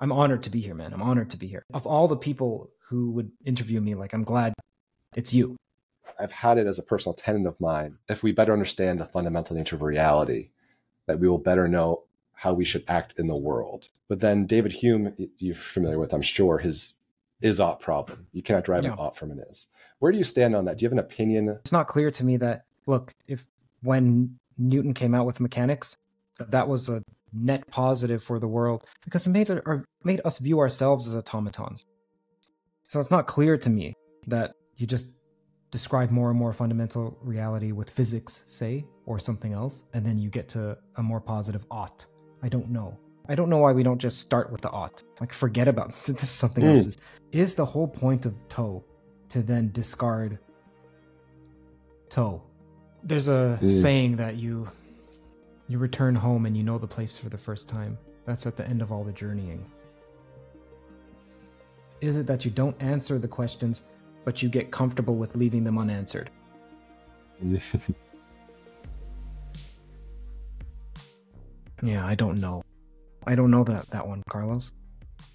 I'm honored to be here, man. I'm honored to be here. Of all the people who would interview me, like I'm glad it's you. I've had it as a personal tenet of mine. If we better understand the fundamental nature of reality, that we will better know how we should act in the world. But then David Hume, you're familiar with, I'm sure, his is ought problem. You cannot drive yeah. an ought from an is. Where do you stand on that? Do you have an opinion? It's not clear to me that look, if when Newton came out with mechanics, that was a net positive for the world because it made it or made us view ourselves as automatons. So it's not clear to me that you just describe more and more fundamental reality with physics, say, or something else, and then you get to a more positive ought. I don't know. I don't know why we don't just start with the ought. Like forget about this is something mm. else. Is, is the whole point of toe to then discard toe? There's a mm. saying that you you return home and you know the place for the first time. That's at the end of all the journeying. Is it that you don't answer the questions, but you get comfortable with leaving them unanswered? yeah, I don't know. I don't know that that one, Carlos.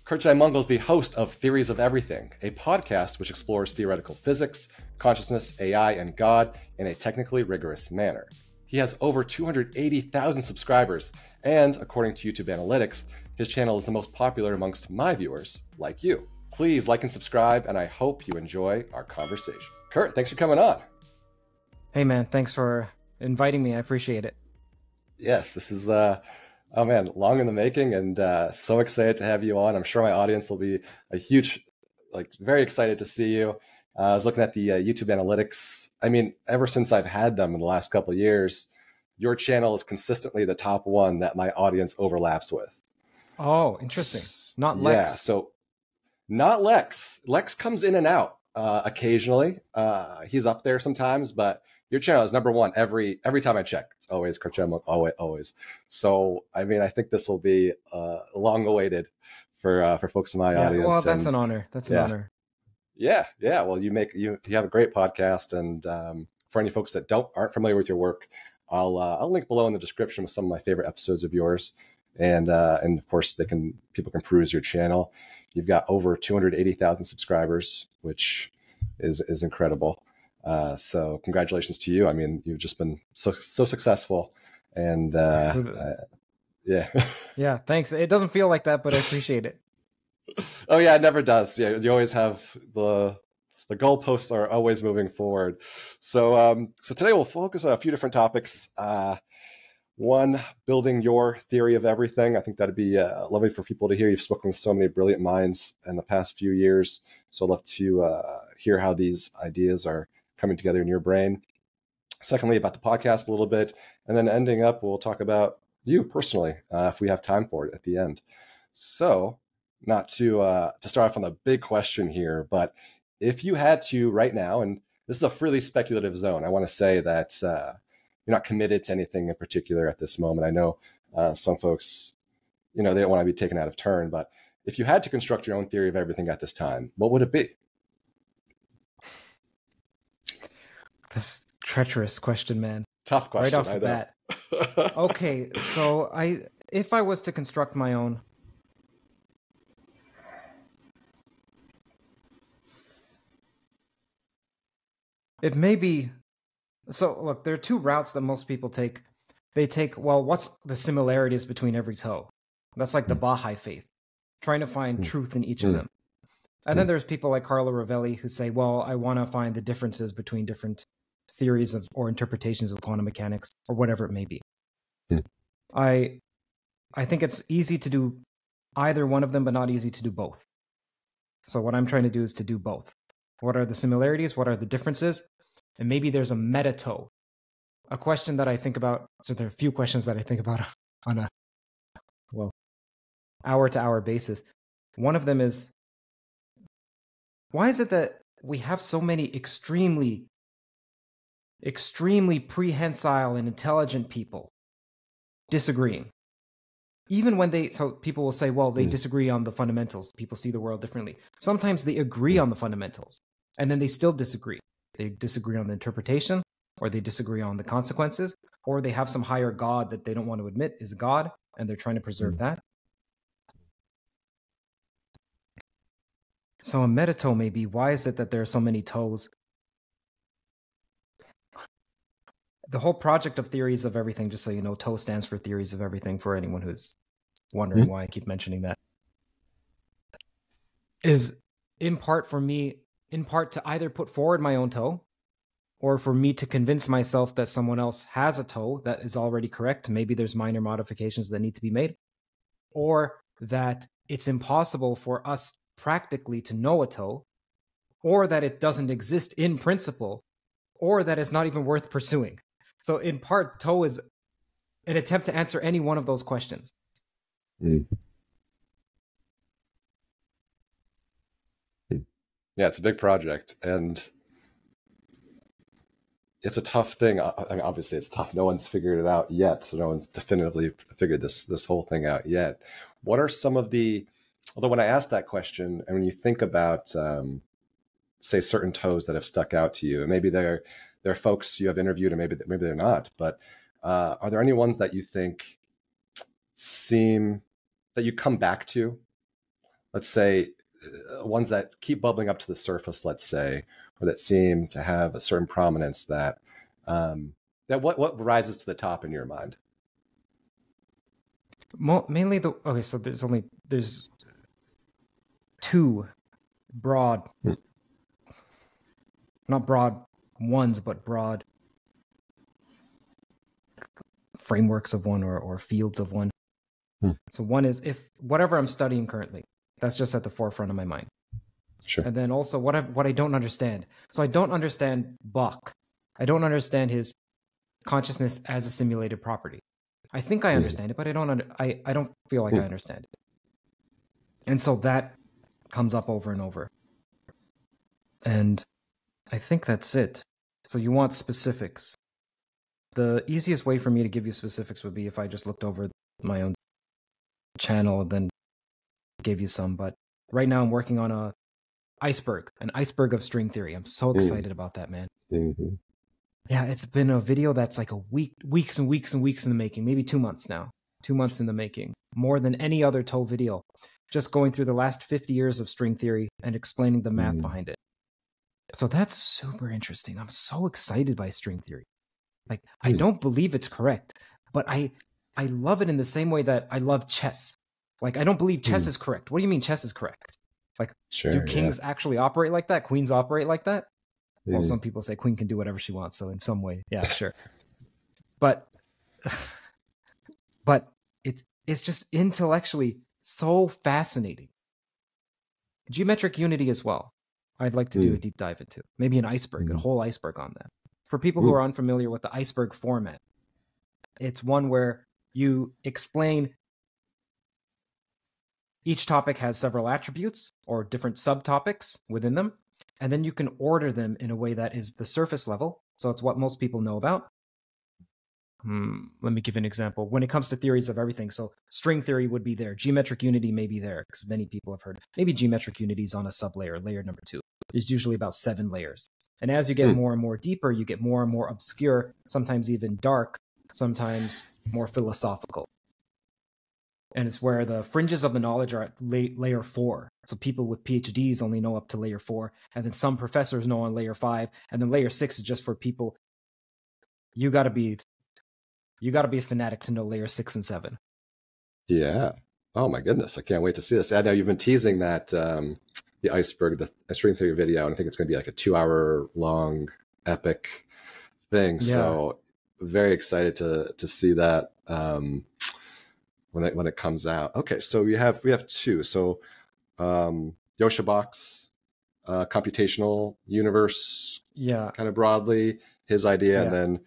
Curt Jaimungal is the host of Theories of Everything, a podcast which explores theoretical physics, consciousness, AI, and God in a technically rigorous manner. He has over 280,000 subscribers, and according to YouTube Analytics, his channel is the most popular amongst my viewers, like you. Please like and subscribe, and I hope you enjoy our conversation. Curt, thanks for coming on. Hey, man, thanks for inviting me. I appreciate it. Yes, this is, uh, oh man, long in the making, and uh, so excited to have you on. I'm sure my audience will be a huge, like, very excited to see you. Uh, I was looking at the uh, YouTube analytics. I mean, ever since I've had them in the last couple of years, your channel is consistently the top one that my audience overlaps with. Oh, interesting. Not Lex. Yeah, so not Lex. Lex comes in and out uh, occasionally. Uh, he's up there sometimes, but your channel is number one every every time I check. It's always Kurtjai, always, always. So I mean, I think this will be uh, long awaited for uh, for folks in my yeah, audience. Well, that's and, an honor. That's an yeah. honor. Yeah, yeah. Well, you make you you have a great podcast, and um, for any folks that don't aren't familiar with your work, I'll uh, I'll link below in the description with some of my favorite episodes of yours, and uh, and of course they can people can peruse your channel. You've got over two hundred eighty thousand subscribers, which is is incredible. Uh, so congratulations to you. I mean, you've just been so so successful, and uh, uh yeah, yeah. Thanks. It doesn't feel like that, but I appreciate it oh yeah, it never does. Yeah, you always have the the goalposts are always moving forward. So um, so today we'll focus on a few different topics. Uh, one, building your theory of everything. I think that'd be uh, lovely for people to hear. You've spoken with so many brilliant minds in the past few years, so I'd love to uh, hear how these ideas are coming together in your brain. Secondly, about the podcast a little bit, and then ending up, we'll talk about you personally, uh, if we have time for it at the end. So, not to uh, to start off on the big question here, but if you had to right now, and this is a freely speculative zone, I want to say that uh, you're not committed to anything in particular at this moment. I know uh, some folks, you know, they don't want to be taken out of turn, but if you had to construct your own theory of everything at this time, what would it be? This treacherous question, man. Tough question. Right off the bat. okay, so I if I was to construct my own, it may be so look there are two routes that most people take. They take well what's the similarities between every toe? That's like the baha'i faith trying to find mm. truth in each of mm. them. And then mm. there's people like carlo rovelli who say well i want to find the differences between different theories of or interpretations of quantum mechanics or whatever it may be. I i think it's easy to do either one of them but not easy to do both. So what i'm trying to do is to do both. What are the similarities? What are the differences and maybe there's a meta toe. A question that I think about, so there are a few questions that I think about on a, well, hour to hour basis. One of them is why is it that we have so many extremely, extremely prehensile and intelligent people disagreeing? Even when they, so people will say, well, they mm. disagree on the fundamentals. People see the world differently. Sometimes they agree on the fundamentals and then they still disagree. They disagree on the interpretation, or they disagree on the consequences, or they have some higher God that they don't want to admit is God, and they're trying to preserve mm. that. So a metatoe maybe. Why is it that there are so many toes? The whole project of theories of everything, just so you know, toe stands for theories of everything for anyone who's wondering mm-hmm. why I keep mentioning that. Is in part for me, in part to either put forward my own toe or for me to convince myself that someone else has a toe that is already correct. Maybe there's minor modifications that need to be made, or that it's impossible for us practically to know a toe, or that it doesn't exist in principle, or that it's not even worth pursuing. So, in part, toe is an attempt to answer any one of those questions. Mm. Yeah, it's a big project, and it's a tough thing. I mean, obviously, it's tough. No one's figured it out yet. So no one's definitively figured this this whole thing out yet. What are some of the although when I asked that question, and when you think about, um, say, certain toes that have stuck out to you, and maybe they're they're folks you have interviewed, and maybe maybe they're not, but uh, are there any ones that you think seem that you come back to? Let's say ones that keep bubbling up to the surface. Let's say, or that seem to have a certain prominence that um, that what what rises to the top in your mind? mainly the okay. So there's only there's two broad, hmm. not broad ones, but broad frameworks of one or, or fields of one. Hmm. So one is if whatever I'm studying currently, that's just at the forefront of my mind. Sure. And then also what I what I don't understand. So I don't understand Bach. I don't understand his consciousness as a simulated property. I think I hmm. understand it, but I don't under, I, I don't feel like I hmm. understand it. And so that comes up over and over. And I think that's it. So you want specifics. The easiest way for me to give you specifics would be if I just looked over my own channel and then gave you some. But right now I'm working on a iceberg, an iceberg of string theory. I'm so mm. excited mm. about that, man. Mm-hmm. Yeah, it's been a video that's like a week, weeks and weeks and weeks in the making, maybe two months now, two months in the making, more than any other toe video just going through the last 50 years of string theory and explaining the math mm. behind it. So that's super interesting. I'm so excited by string theory. Like mm. I don't believe it's correct, but I I love it in the same way that I love chess. Like I don't believe chess mm. is correct. What do you mean chess is correct? Like sure, do kings yeah. actually operate like that? Queens operate like that? Well, some people say queen can do whatever she wants, so in some way, yeah, sure. but but it's it's just intellectually so fascinating. Geometric unity as well. I'd like to do a hmm. deep dive into. Maybe an iceberg, mm. a hmm. whole iceberg on that. For people who are unfamiliar with the iceberg format, it's one where you explain each topic has several attributes or different subtopics within them, and then you can order them in a way that is the surface level. So it's what most people know about. Hmm, let me give an example. When it comes to theories of everything, so string theory would be there, geometric unity may be there, because many people have heard maybe geometric unity is on a sublayer, layer number two. There's usually about seven layers. And as you get hmm. more and more deeper, you get more and more obscure, sometimes even dark, sometimes more philosophical. And it's where the fringes of the knowledge are at la- layer four. So people with PhDs only know up to layer four, and then some professors know on layer five, and then layer six is just for people. You got to be you got to be a fanatic to know layer six and seven. Yeah. Oh my goodness, I can't wait to see this. I know you've been teasing that um, the iceberg, the, the string theory video, and I think it's going to be like a two-hour long epic thing. Yeah. So very excited to to see that um, when it when it comes out. Okay, so we have we have two. So um, Bach, uh, computational universe, yeah, kind of broadly his idea, yeah. and then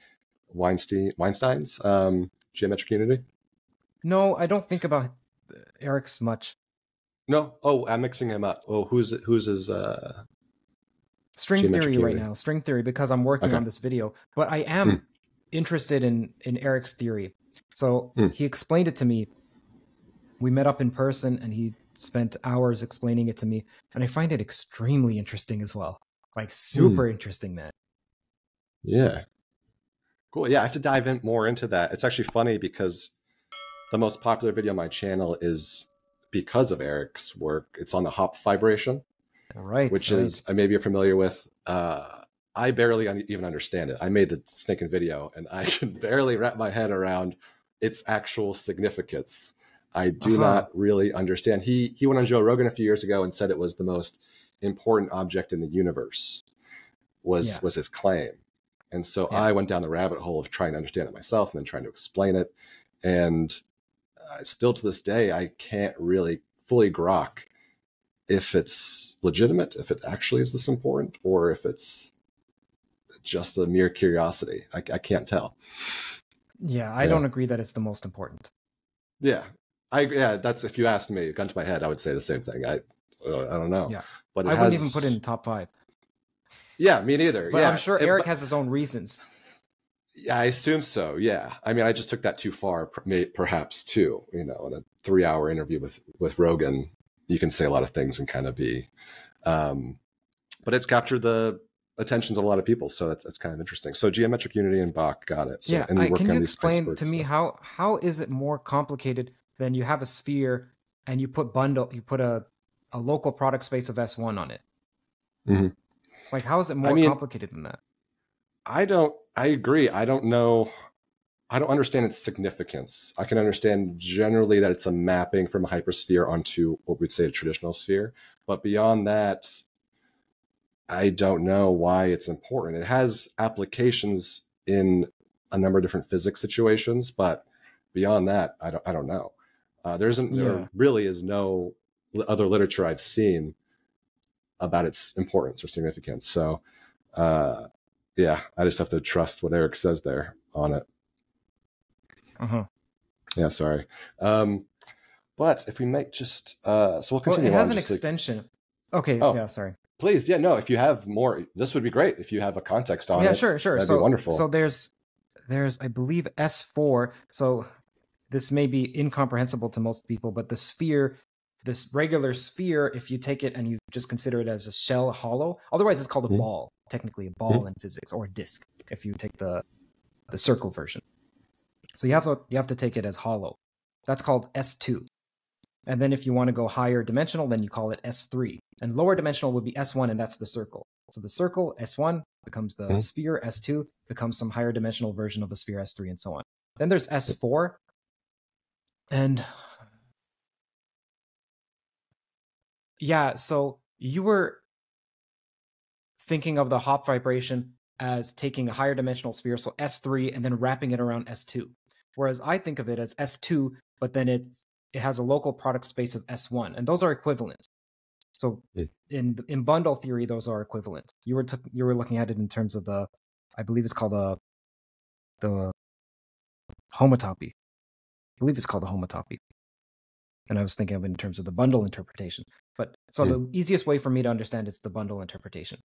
Weinstein Weinstein's um, geometric unity? No, I don't think about Eric's much. No. Oh, I'm mixing him up. Oh, who's who's his uh string theory right now? String theory because I'm working okay. on this video, but I am mm. Interested in in Eric's theory. So mm. he explained it to me. We met up in person, and he spent hours explaining it to me, and I find it extremely interesting as well. Like super mm. interesting, man. Yeah. Cool. Yeah, I have to dive in more into that. It's actually funny because the most popular video on my channel is because of Eric's work. It's on the Hopf fibration. Right. which right. is uh, maybe you're familiar with. Uh, I barely even understand it. I made the snake in video, and I can barely wrap my head around its actual significance. I do Uh-huh. not really understand. He he went on Joe Rogan a few years ago and said it was the most important object in the universe. Was Yeah. was his claim, and so Yeah. I went down the rabbit hole of trying to understand it myself and then trying to explain it. And uh, still to this day, I can't really fully grok if it's legitimate, if it actually is this important, or if it's just a mere curiosity. I, I can't tell. yeah, I Yeah. don't agree that it's the most important. Yeah, I yeah. That's if you asked me, gun to my head, I would say the same thing. I I don't know. Yeah. but it I wouldn't even put it in top five. Yeah, me neither. But yeah, I'm sure It- Eric but- has his own reasons. Yeah, I assume so. Yeah, I mean, I just took that too far, perhaps too. You know, in a three-hour interview with with Rogan, you can say a lot of things and kind of be, um, but it's captured the attentions of a lot of people, so that's that's kind of interesting. So geometric unity and Bach got it. So, yeah, and I, can you explain to me stuff. how how is it more complicated than you have a sphere and you put bundle you put a a local product space of S1 on it? Mhm. Like how is it more mean- complicated than that? I don't. I agree. I don't know. I don't understand its significance. I can understand generally that it's a mapping from a hypersphere onto what we'd say a traditional sphere, but beyond that, I don't know why it's important. It has applications in a number of different physics situations, but beyond that, I don't. I don't know. Uh, there isn't. Yeah. There really is no other literature I've seen about its importance or significance. So. Uh, yeah, I just have to trust what Eric says there on it. Uh-huh. Yeah, sorry. Um, but if we might just, uh, so we'll Well, continue. it has an just like- extension. Okay, Oh. yeah, sorry. Please, yeah, no. If you have more, this would be great. If you have a context on yeah, it, sure, sure. that'd so be wonderful. So there's there's I believe S4. So this may be incomprehensible to most people, but the sphere, this regular sphere, if you take it and you just consider it as a shell hollow, otherwise it's called a Mhm. ball, technically a ball in physics, or a disk if you take the the circle version. So you have to you have to take it as hollow. That's called S2. And then if you want to go higher dimensional, then you call it S3. And lower dimensional would be S1, and that's the circle. So the circle, S1, becomes the Mhm. sphere, S2, becomes some higher dimensional version of a sphere, S3, and so on. Then there's S4. And yeah, so you were thinking of the Hopf fibration as taking a higher dimensional sphere, so S3, and then wrapping it around S2. Whereas I think of it as S2, but then it's it has a local product space of S1, and those are equivalent. So Mm. in in bundle theory, those are equivalent. You were t- you were looking at it in terms of the, I believe it's called the, the homotopy. I believe it's called the homotopy. And I was thinking of it in terms of the bundle interpretation. But so the easiest way for me to understand it's the bundle interpretation.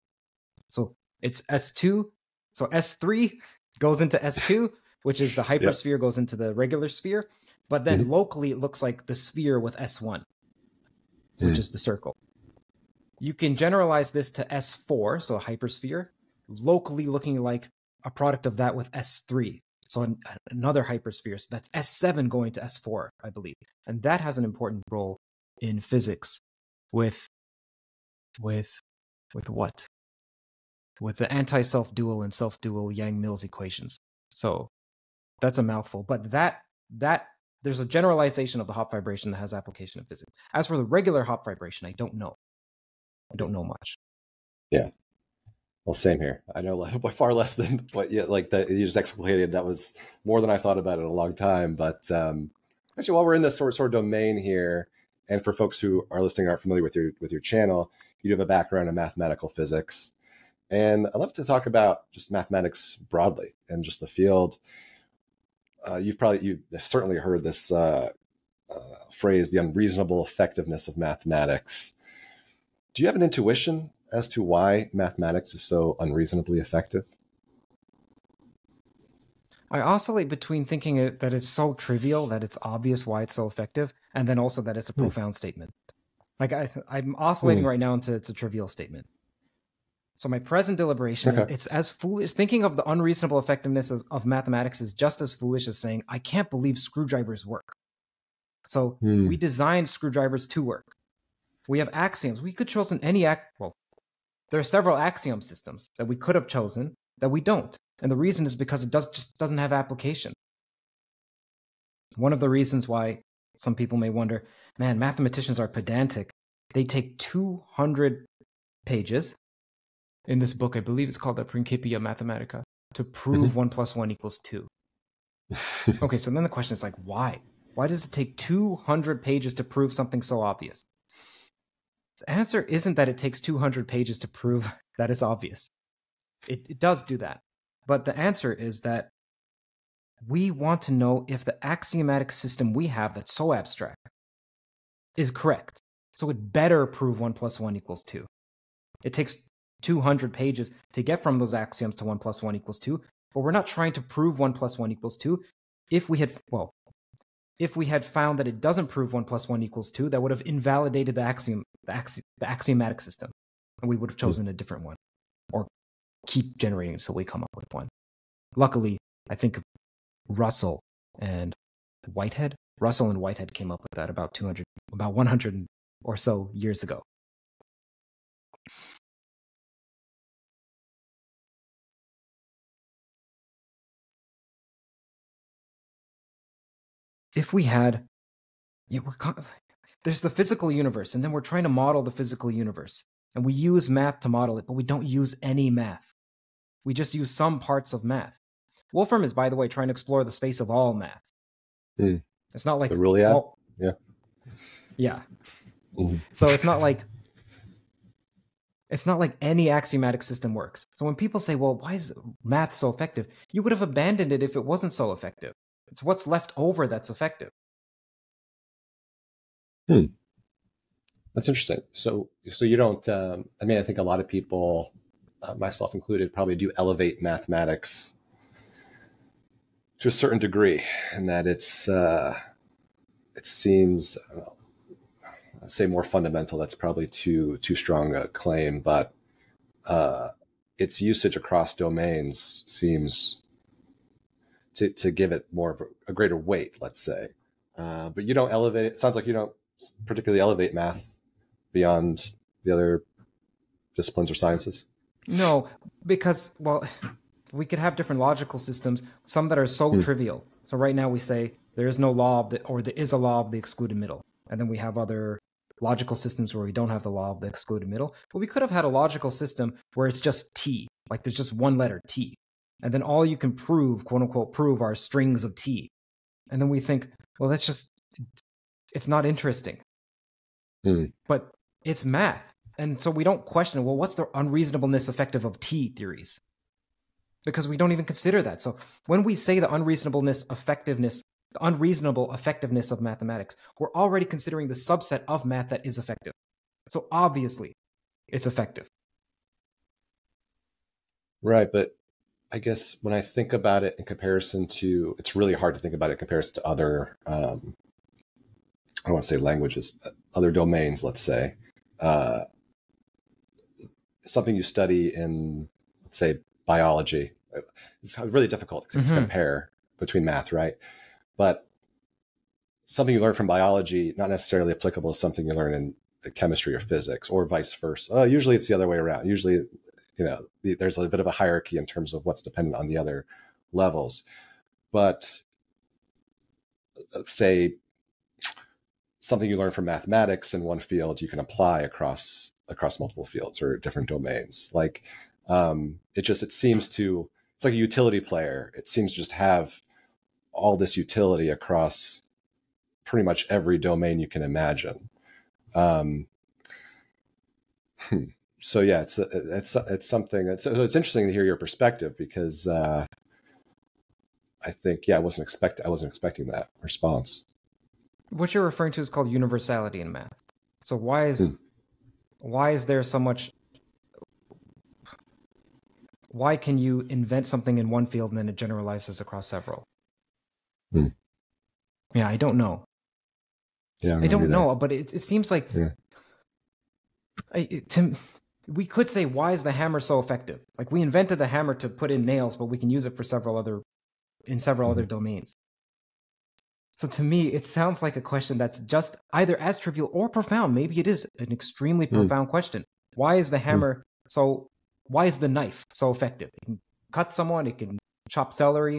So it's S2. So S3 goes into S2, which is the hypersphere goes into the regular sphere. But then locally, it looks like the sphere with S1, which Mm. is the circle. You can generalize this to S4, so a hypersphere, locally looking like a product of that with S3. So an, another hypersphere. So that's S7 going to S4, I believe. And that has an important role in physics with with with what? With the anti-self dual and self-dual Yang-Mills equations. So that's a mouthful, but that that there's a generalization of the Hopf fibration that has application in physics. As for the regular Hopf fibration, I don't know. I don't know much. Yeah. Well, same here. I know by far less than what you like that you just explicated. That was more than I thought about in a long time. But um, actually, while we're in this sort sort of domain here, and for folks who are listening aren't familiar with your with your channel, you do have a background in mathematical physics, and I'd love to talk about just mathematics broadly and just the field. Uh, you've probably you've certainly heard this uh, uh, phrase, the unreasonable effectiveness of mathematics. Do you have an intuition as to why mathematics is so unreasonably effective? I oscillate between thinking it, that it's so trivial that it's obvious why it's so effective, and then also that it's a Hmm. profound statement. Like I, th- I'm oscillating Hmm. right now into it's a trivial statement. So my present deliberation, Okay. it's as foolish. Thinking of the unreasonable effectiveness of, of mathematics is just as foolish as saying I can't believe screwdrivers work. So Hmm. we designed screwdrivers to work. We have axioms. We could chosen any act. Well, there are several axiom systems that we could have chosen that we don't, and the reason is because it does just doesn't have application. One of the reasons why some people may wonder, man, mathematicians are pedantic. They take 200 pages in this book, I believe it's called the Principia Mathematica, to prove mm-hmm. 1 plus 1 equals 2. okay, so then the question is like, why? Why does it take 200 pages to prove something so obvious? The answer isn't that it takes 200 pages to prove that is obvious. It, it does do that. But the answer is that we want to know if the axiomatic system we have that's so abstract is correct. So it better prove 1 plus 1 equals 2. It takes 200 pages to get from those axioms to 1 plus 1 equals 2, but we're not trying to prove 1 plus 1 equals 2. If we had, well, if we had found that it doesn't prove 1 plus 1 equals 2, that would have invalidated the axiom, the, axi- the axiomatic system, and we would have chosen a different one, or keep generating until we come up with one. Luckily, I think Russell and Whitehead, Russell and Whitehead came up with that about 200, about 100 or so years ago. If we had yeah, we're there's the physical universe and then we're trying to model the physical universe and we use math to model it but we don't use any math. We just use some parts of math. Wolfram is by the way trying to explore the space of all math. Mm. it's not like really all, yeah. Yeah. Mm. so it's not like it's not like any axiomatic system works. So when people say well why is math so effective? You would have abandoned it if it wasn't so effective it's what's left over that's effective. Hmm. That's interesting. So, so you don't. Um, I mean, I think a lot of people, uh, myself included, probably do elevate mathematics to a certain degree, and that it's. Uh, it seems, uh, say, more fundamental. That's probably too too strong a claim, but uh, its usage across domains seems to, to give it more of a, a greater weight, let's say. Uh, but you don't elevate it. sounds like you don't particularly elevate math beyond the other disciplines or sciences. No, because, well, we could have different logical systems, some that are so hmm. trivial. So right now we say there is no law of the, or there is a law of the excluded middle. And then we have other logical systems where we don't have the law of the excluded middle. But we could have had a logical system where it's just T, like there's just one letter T and then all you can prove, quote unquote, prove are strings of T. And then we think, well, that's just, it's not interesting. Mm. But it's math. And so we don't question, well, what's the unreasonableness effective of T theories? Because we don't even consider that. So when we say the unreasonableness effectiveness, the unreasonable effectiveness of mathematics, we're already considering the subset of math that is effective. So obviously, it's effective. Right, but I guess when I think about it in comparison to, it's really hard to think about it in comparison to other, um, I don't want to say languages, other domains, let's say. Uh, something you study in, let's say, biology. It's really difficult to, mm-hmm. compare between math, right? But something you learn from biology, not necessarily applicable to something you learn in chemistry or physics, or vice versa. Uh, usually it's the other way around. Usually you know there's a bit of a hierarchy in terms of what's dependent on the other levels. But uh, say something you learn from mathematics in one field you can apply across across multiple fields or different domains. Like um, it just it seems to it's like a utility player. It seems to just have all this utility across pretty much every domain you can imagine. Um, hmm so yeah, it's it's it's something. It's it's interesting to hear your perspective because uh, I think yeah, I wasn't expect I wasn't expecting that response. What you're referring to is called universality in math. So why is hmm. why is there so much? Why can you invent something in one field and then it generalizes across several? Hmm. Yeah, I don't know. Yeah, I don't know, but it it seems like yeah. I, to we could say why is the hammer so effective like we invented the hammer to put in nails but we can use it for several other in several mm-hmm. other domains So to me, it sounds like a question that's just either as trivial or profound. Maybe it is an extremely Hmm. profound question. Why is the hammer so? Why is the knife so effective? It can cut someone. It can chop celery.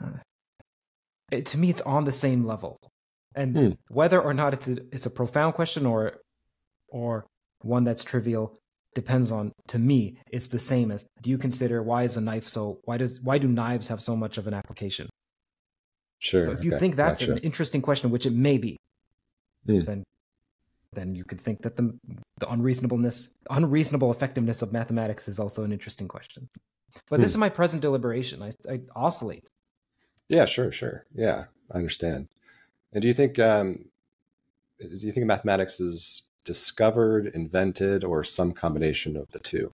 Uh, it- to me, it's on the same level, and Hmm. whether or not it's a, it's a profound question or or one that's trivial depends on to me it's the same as do you consider why is a knife so why does why do knives have so much of an application Sure. so if you okay, think that's gotcha. an interesting question which it may be Hmm. then then you could think that the the unreasonableness unreasonable effectiveness of mathematics is also an interesting question but this Hmm. is my present deliberation i, I oscillate Yeah, sure, sure. Yeah, I understand. And do you think um, do you think mathematics is discovered, invented, or some combination of the two,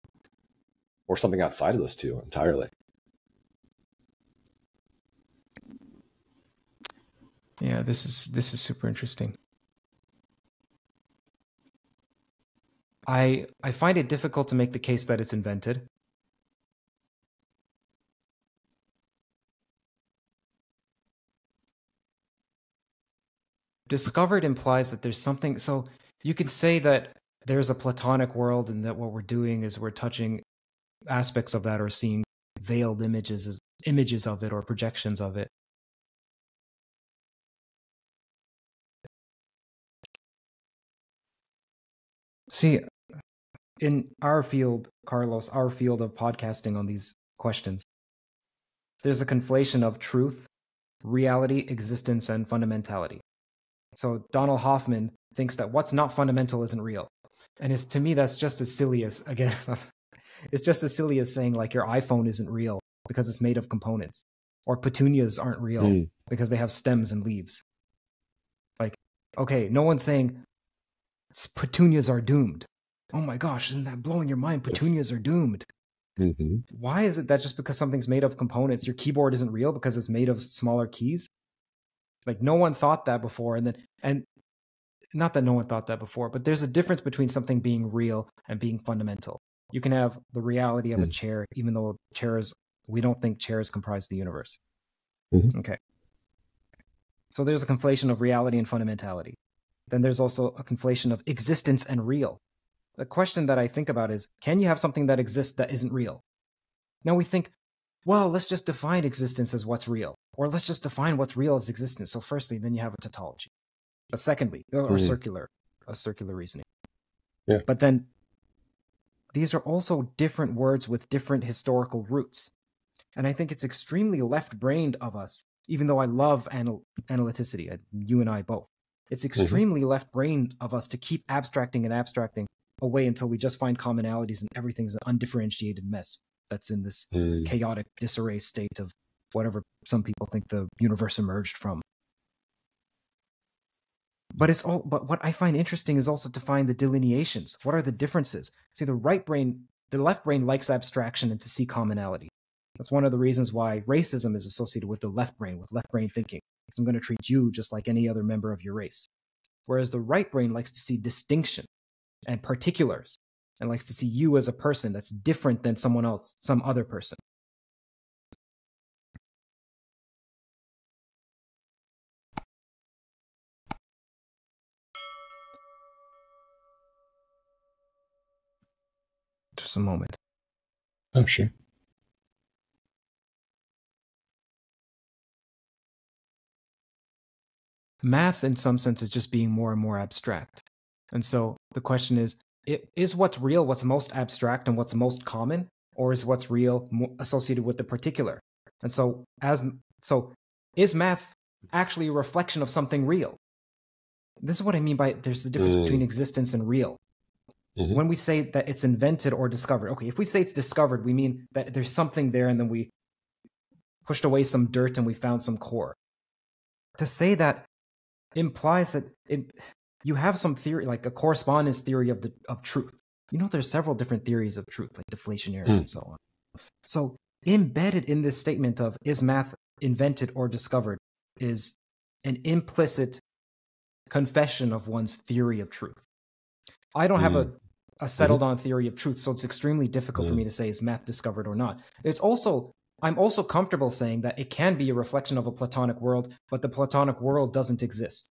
or something outside of those two entirely? yeah this is this is super interesting. I i find it difficult to make the case that it's invented. Discovered implies that there's something so you could say that there's a platonic world and that what we're doing is we're touching aspects of that or seeing veiled images as images of it or projections of it. See in our field carlos our field of podcasting on these questions there's a conflation of truth reality existence and fundamentality so Donald Hoffman thinks that what's not fundamental isn't real. And it's to me that's just as silly as again it's just as silly as saying like your iPhone isn't real because it's made of components or petunias aren't real Hmm. because they have stems and leaves. Like okay, no one's saying petunias are doomed. Oh my gosh, isn't that blowing your mind? Petunias are doomed. Mhm. Why is it that just because something's made of components, your keyboard isn't real because it's made of smaller keys? Like no one thought that before, and then and not that no one thought that before, but there's a difference between something being real and being fundamental. You can have the reality of a Hmm. chair, even though chairs we don't think chairs comprise the universe. Mhm. Okay. So there's a conflation of reality and fundamentality. Then there's also a conflation of existence and real. The question that I think about is can you have something that exists that isn't real? Now we think, well, let's just define existence as what's real, or let's just define what's real as existence. So, firstly, then you have a tautology. But secondly, or Mhm. circular, a circular reasoning. Yeah. But then these are also different words with different historical roots. And I think it's extremely left brained of us, even though I love anal- analyticity, uh, you and I both. It's extremely left brained of us to keep abstracting and abstracting away until we just find commonalities and everything's an undifferentiated mess that's in this Hmm. chaotic disarray state of whatever some people think the universe emerged from. But it's all but what I find interesting is also to find the delineations. What are the differences? See, the right brain, the left brain likes abstraction and to see commonality. That's one of the reasons why racism is associated with the left brain, with left brain thinking. Because I'm going to treat you just like any other member of your race. Whereas the right brain likes to see distinction and particulars and likes to see you as a person that's different than someone else, some other person. Just a moment. Oh, sure. Math, in some sense, is just being more and more abstract. And so the question is is what's real what's most abstract and what's most common? Or is what's real associated with the particular? And so, as so, is math actually a reflection of something real? This is what I mean by there's the difference Mm. between existence and real. Mhm. When we say that it's invented or discovered, okay, if we say it's discovered, we mean that there's something there and then we pushed away some dirt and we found some core. To say that implies that it, you have some theory, like a correspondence theory of the of truth. You know, there's several different theories of truth, like deflationary Hmm. and so on. So embedded in this statement of is math invented or discovered is an implicit confession of one's theory of truth. I don't have a, a settled on theory of truth, so it's extremely difficult for Mm. me to say is math discovered or not. It's also I'm also comfortable saying that it can be a reflection of a platonic world, but the platonic world doesn't exist.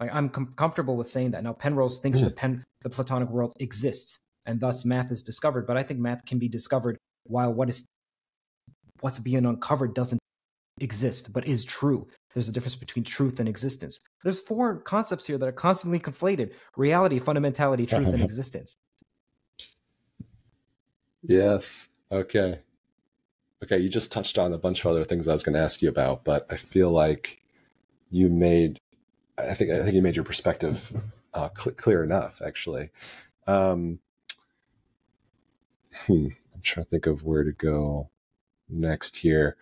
Like I'm com- comfortable with saying that. Now Penrose thinks mm. the pen the platonic world exists, and thus math is discovered. But I think math can be discovered while what is what's being uncovered doesn't exist, but is true. There's a difference between truth and existence. There's four concepts here that are constantly conflated: reality, fundamentality, truth, and existence. Yeah. Okay. Okay. You just touched on a bunch of other things I was going to ask you about, but I feel like you made I think I think you made your perspective uh, cl- clear enough, actually. Um, hmm, I'm trying to think of where to go next here.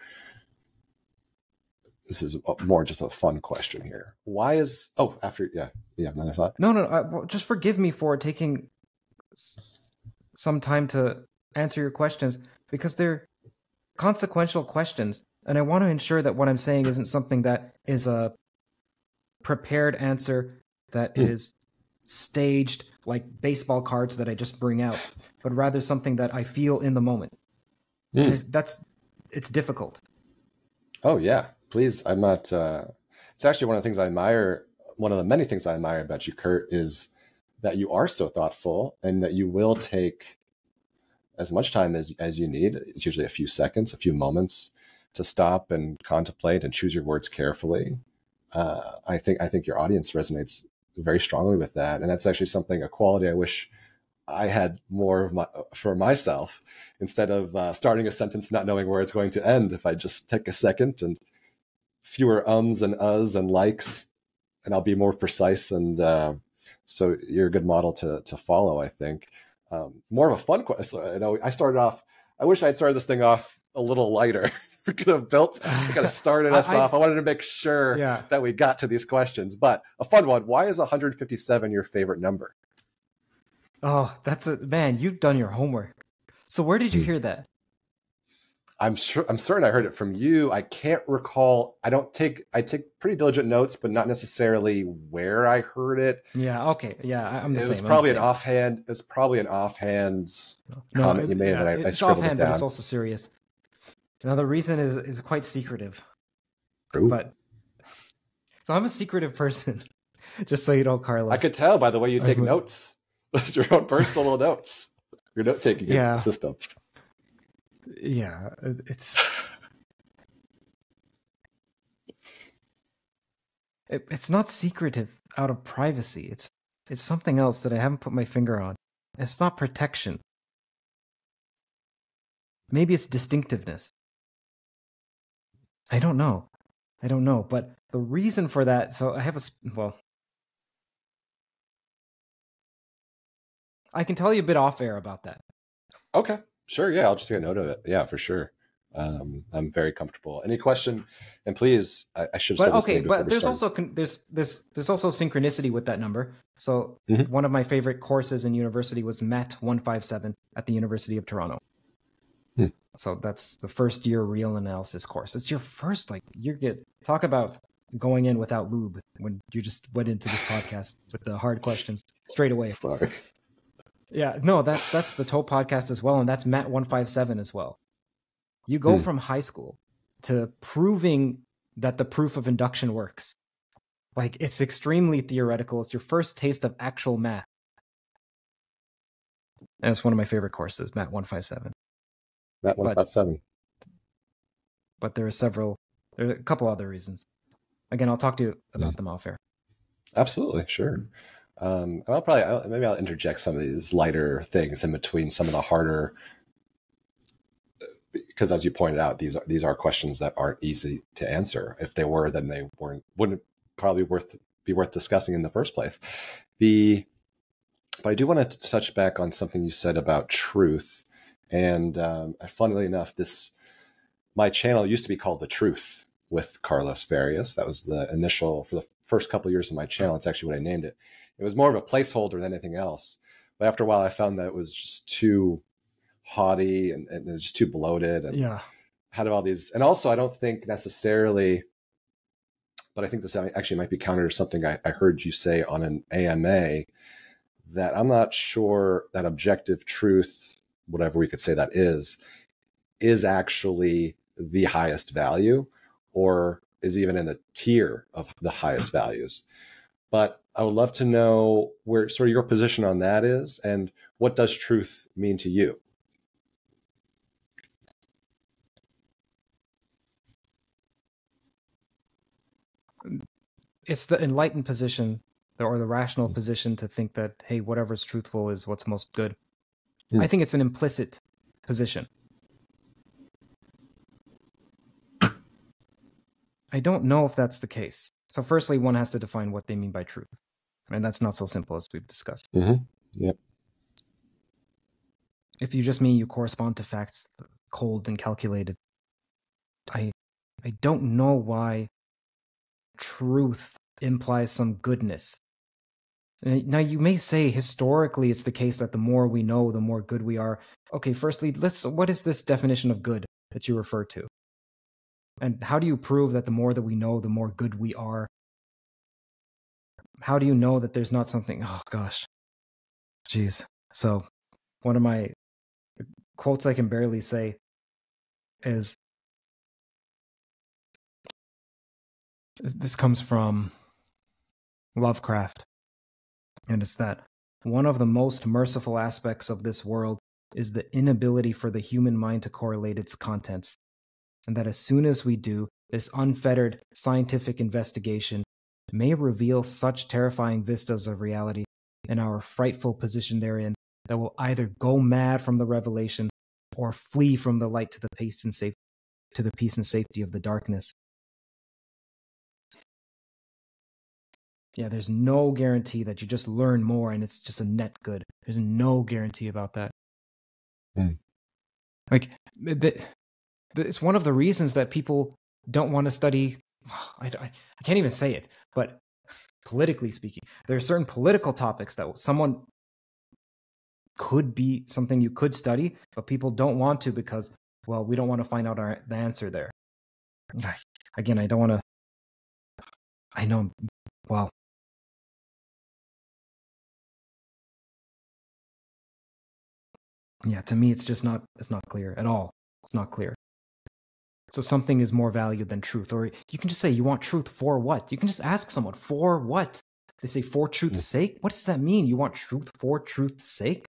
This is more just a fun question here. Why is oh after yeah yeah another thought? No no, uh, just forgive me for taking some time to answer your questions because they're consequential questions, and I want to ensure that what I'm saying isn't something that is a prepared answer that mm. is staged like baseball cards that I just bring out, but rather something that I feel in the moment. Mm. That's it's difficult. Oh yeah, please. I'm not. Uh, it's actually one of the things I admire. One of the many things I admire about you, Curt, is that you are so thoughtful and that you will take as much time as as you need. It's usually a few seconds, a few moments to stop and contemplate and choose your words carefully uh, I think I think your audience resonates very strongly with that, and that's actually something a quality I wish I had more of my for myself instead of uh, starting a sentence not knowing where it's going to end. If I just take a second and fewer ums and uhs and likes, and I'll be more precise. And uh, so you're a good model to to follow. I think um, more of a fun question. I know I started off. I wish I had started this thing off a little lighter. we could have built, we could have started us I, off. I wanted to make sure yeah. that we got to these questions. But a fun one. Why is 157 your favorite number? Oh, that's a man, you've done your homework. So where did you hmm. hear that? I'm sure I'm certain I heard it from you. I can't recall. I don't take I take pretty diligent notes, but not necessarily where I heard it. Yeah. Okay. Yeah. I'm the it same. Was probably an offhand. It's probably an offhand no, comment it, you made yeah, that I, I scribbled offhand, it down. But it's also serious. Now the reason is is quite secretive. Ooh. But so I'm a secretive person. Just so you know, Carlos. I could tell by the way you take notes. your own personal notes. Your note taking yeah. system. Yeah, it's it, it's not secretive out of privacy. It's it's something else that I haven't put my finger on. It's not protection. Maybe it's distinctiveness. I don't know. I don't know. But the reason for that, so I have a, well, I can tell you a bit off air about that. Okay. Sure. Yeah. I'll just take a note of it. Yeah, for sure. Um, I'm very comfortable. Any question? And please, I, I should have but, okay, but there's also con- there's this there's also synchronicity with that number. So mm-hmm. one of my favorite courses in university was MAT 157 at the University of Toronto. Hmm. So that's the first year real analysis course. It's your first, like, you get talk about going in without lube when you just went into this podcast with the hard questions straight away. Sorry. Yeah, no, that that's the TOE podcast as well, and that's MAT one five seven as well. You go hmm. from high school to proving that the proof of induction works. Like it's extremely theoretical. It's your first taste of actual math. And it's one of my favorite courses, MAT one five seven. MAT one five seven. But there are several. There are a couple other reasons. Again, I'll talk to you about mm. them off air. Absolutely, sure. Um, I'll probably I'll, maybe I'll interject some of these lighter things in between some of the harder, because as you pointed out, these are these are questions that aren't easy to answer. If they were, then they weren't wouldn't probably worth be worth discussing in the first place. The but I do want to touch back on something you said about truth and um, funnily enough, this my channel used to be called The Truth with Carlos Farias. That was the initial for the first couple of years of my channel. It's actually what I named it. It was more of a placeholder than anything else. But after a while, I found that it was just too haughty and, and it was just too bloated and yeah. had all these. And also, I don't think necessarily, but I think this actually might be counter to something I, I heard you say on an AMA that I'm not sure that objective truth whatever we could say that is, is actually the highest value or is even in the tier of the highest values. But I would love to know where sort of your position on that is and what does truth mean to you? It's the enlightened position or the rational Mm. position to think that, hey, whatever's truthful is what's most good. Mm. I think it's an implicit position. I don't know if that's the case. So, firstly, one has to define what they mean by truth. And that's not so simple as we've discussed. Mm-hmm. Yep. If you just mean you correspond to facts cold and calculated, I I don't know why truth implies some goodness. Now you may say historically it's the case that the more we know, the more good we are. Okay, firstly, let's what is this definition of good that you refer to? And how do you prove that the more that we know, the more good we are? How do you know that there's not something oh gosh. Jeez. So one of my quotes I can barely say is this comes from Lovecraft. And it's that one of the most merciful aspects of this world is the inability for the human mind to correlate its contents. And that as soon as we do, this unfettered scientific investigation may reveal such terrifying vistas of reality and our frightful position therein that will either go mad from the revelation or flee from the light to the peace and safe to the peace and safety of the darkness. Yeah, there's no guarantee that you just learn more and it's just a net good. There's no guarantee about that. Hmm. Like, the, it's one of the reasons that people don't want to study. I, I, I can't even say it, but politically speaking, there are certain political topics that someone could be something you could study, but people don't want to because, well, we don't want to find out our, the answer there. Again, I don't want to. I know. Well, yeah to me it's just not it's not clear at all it's not clear so something is more valued than truth or you can just say you want truth for what? You can just ask someone for what? They say for truth's mm. sake? What does that mean? You want truth for truth's sake?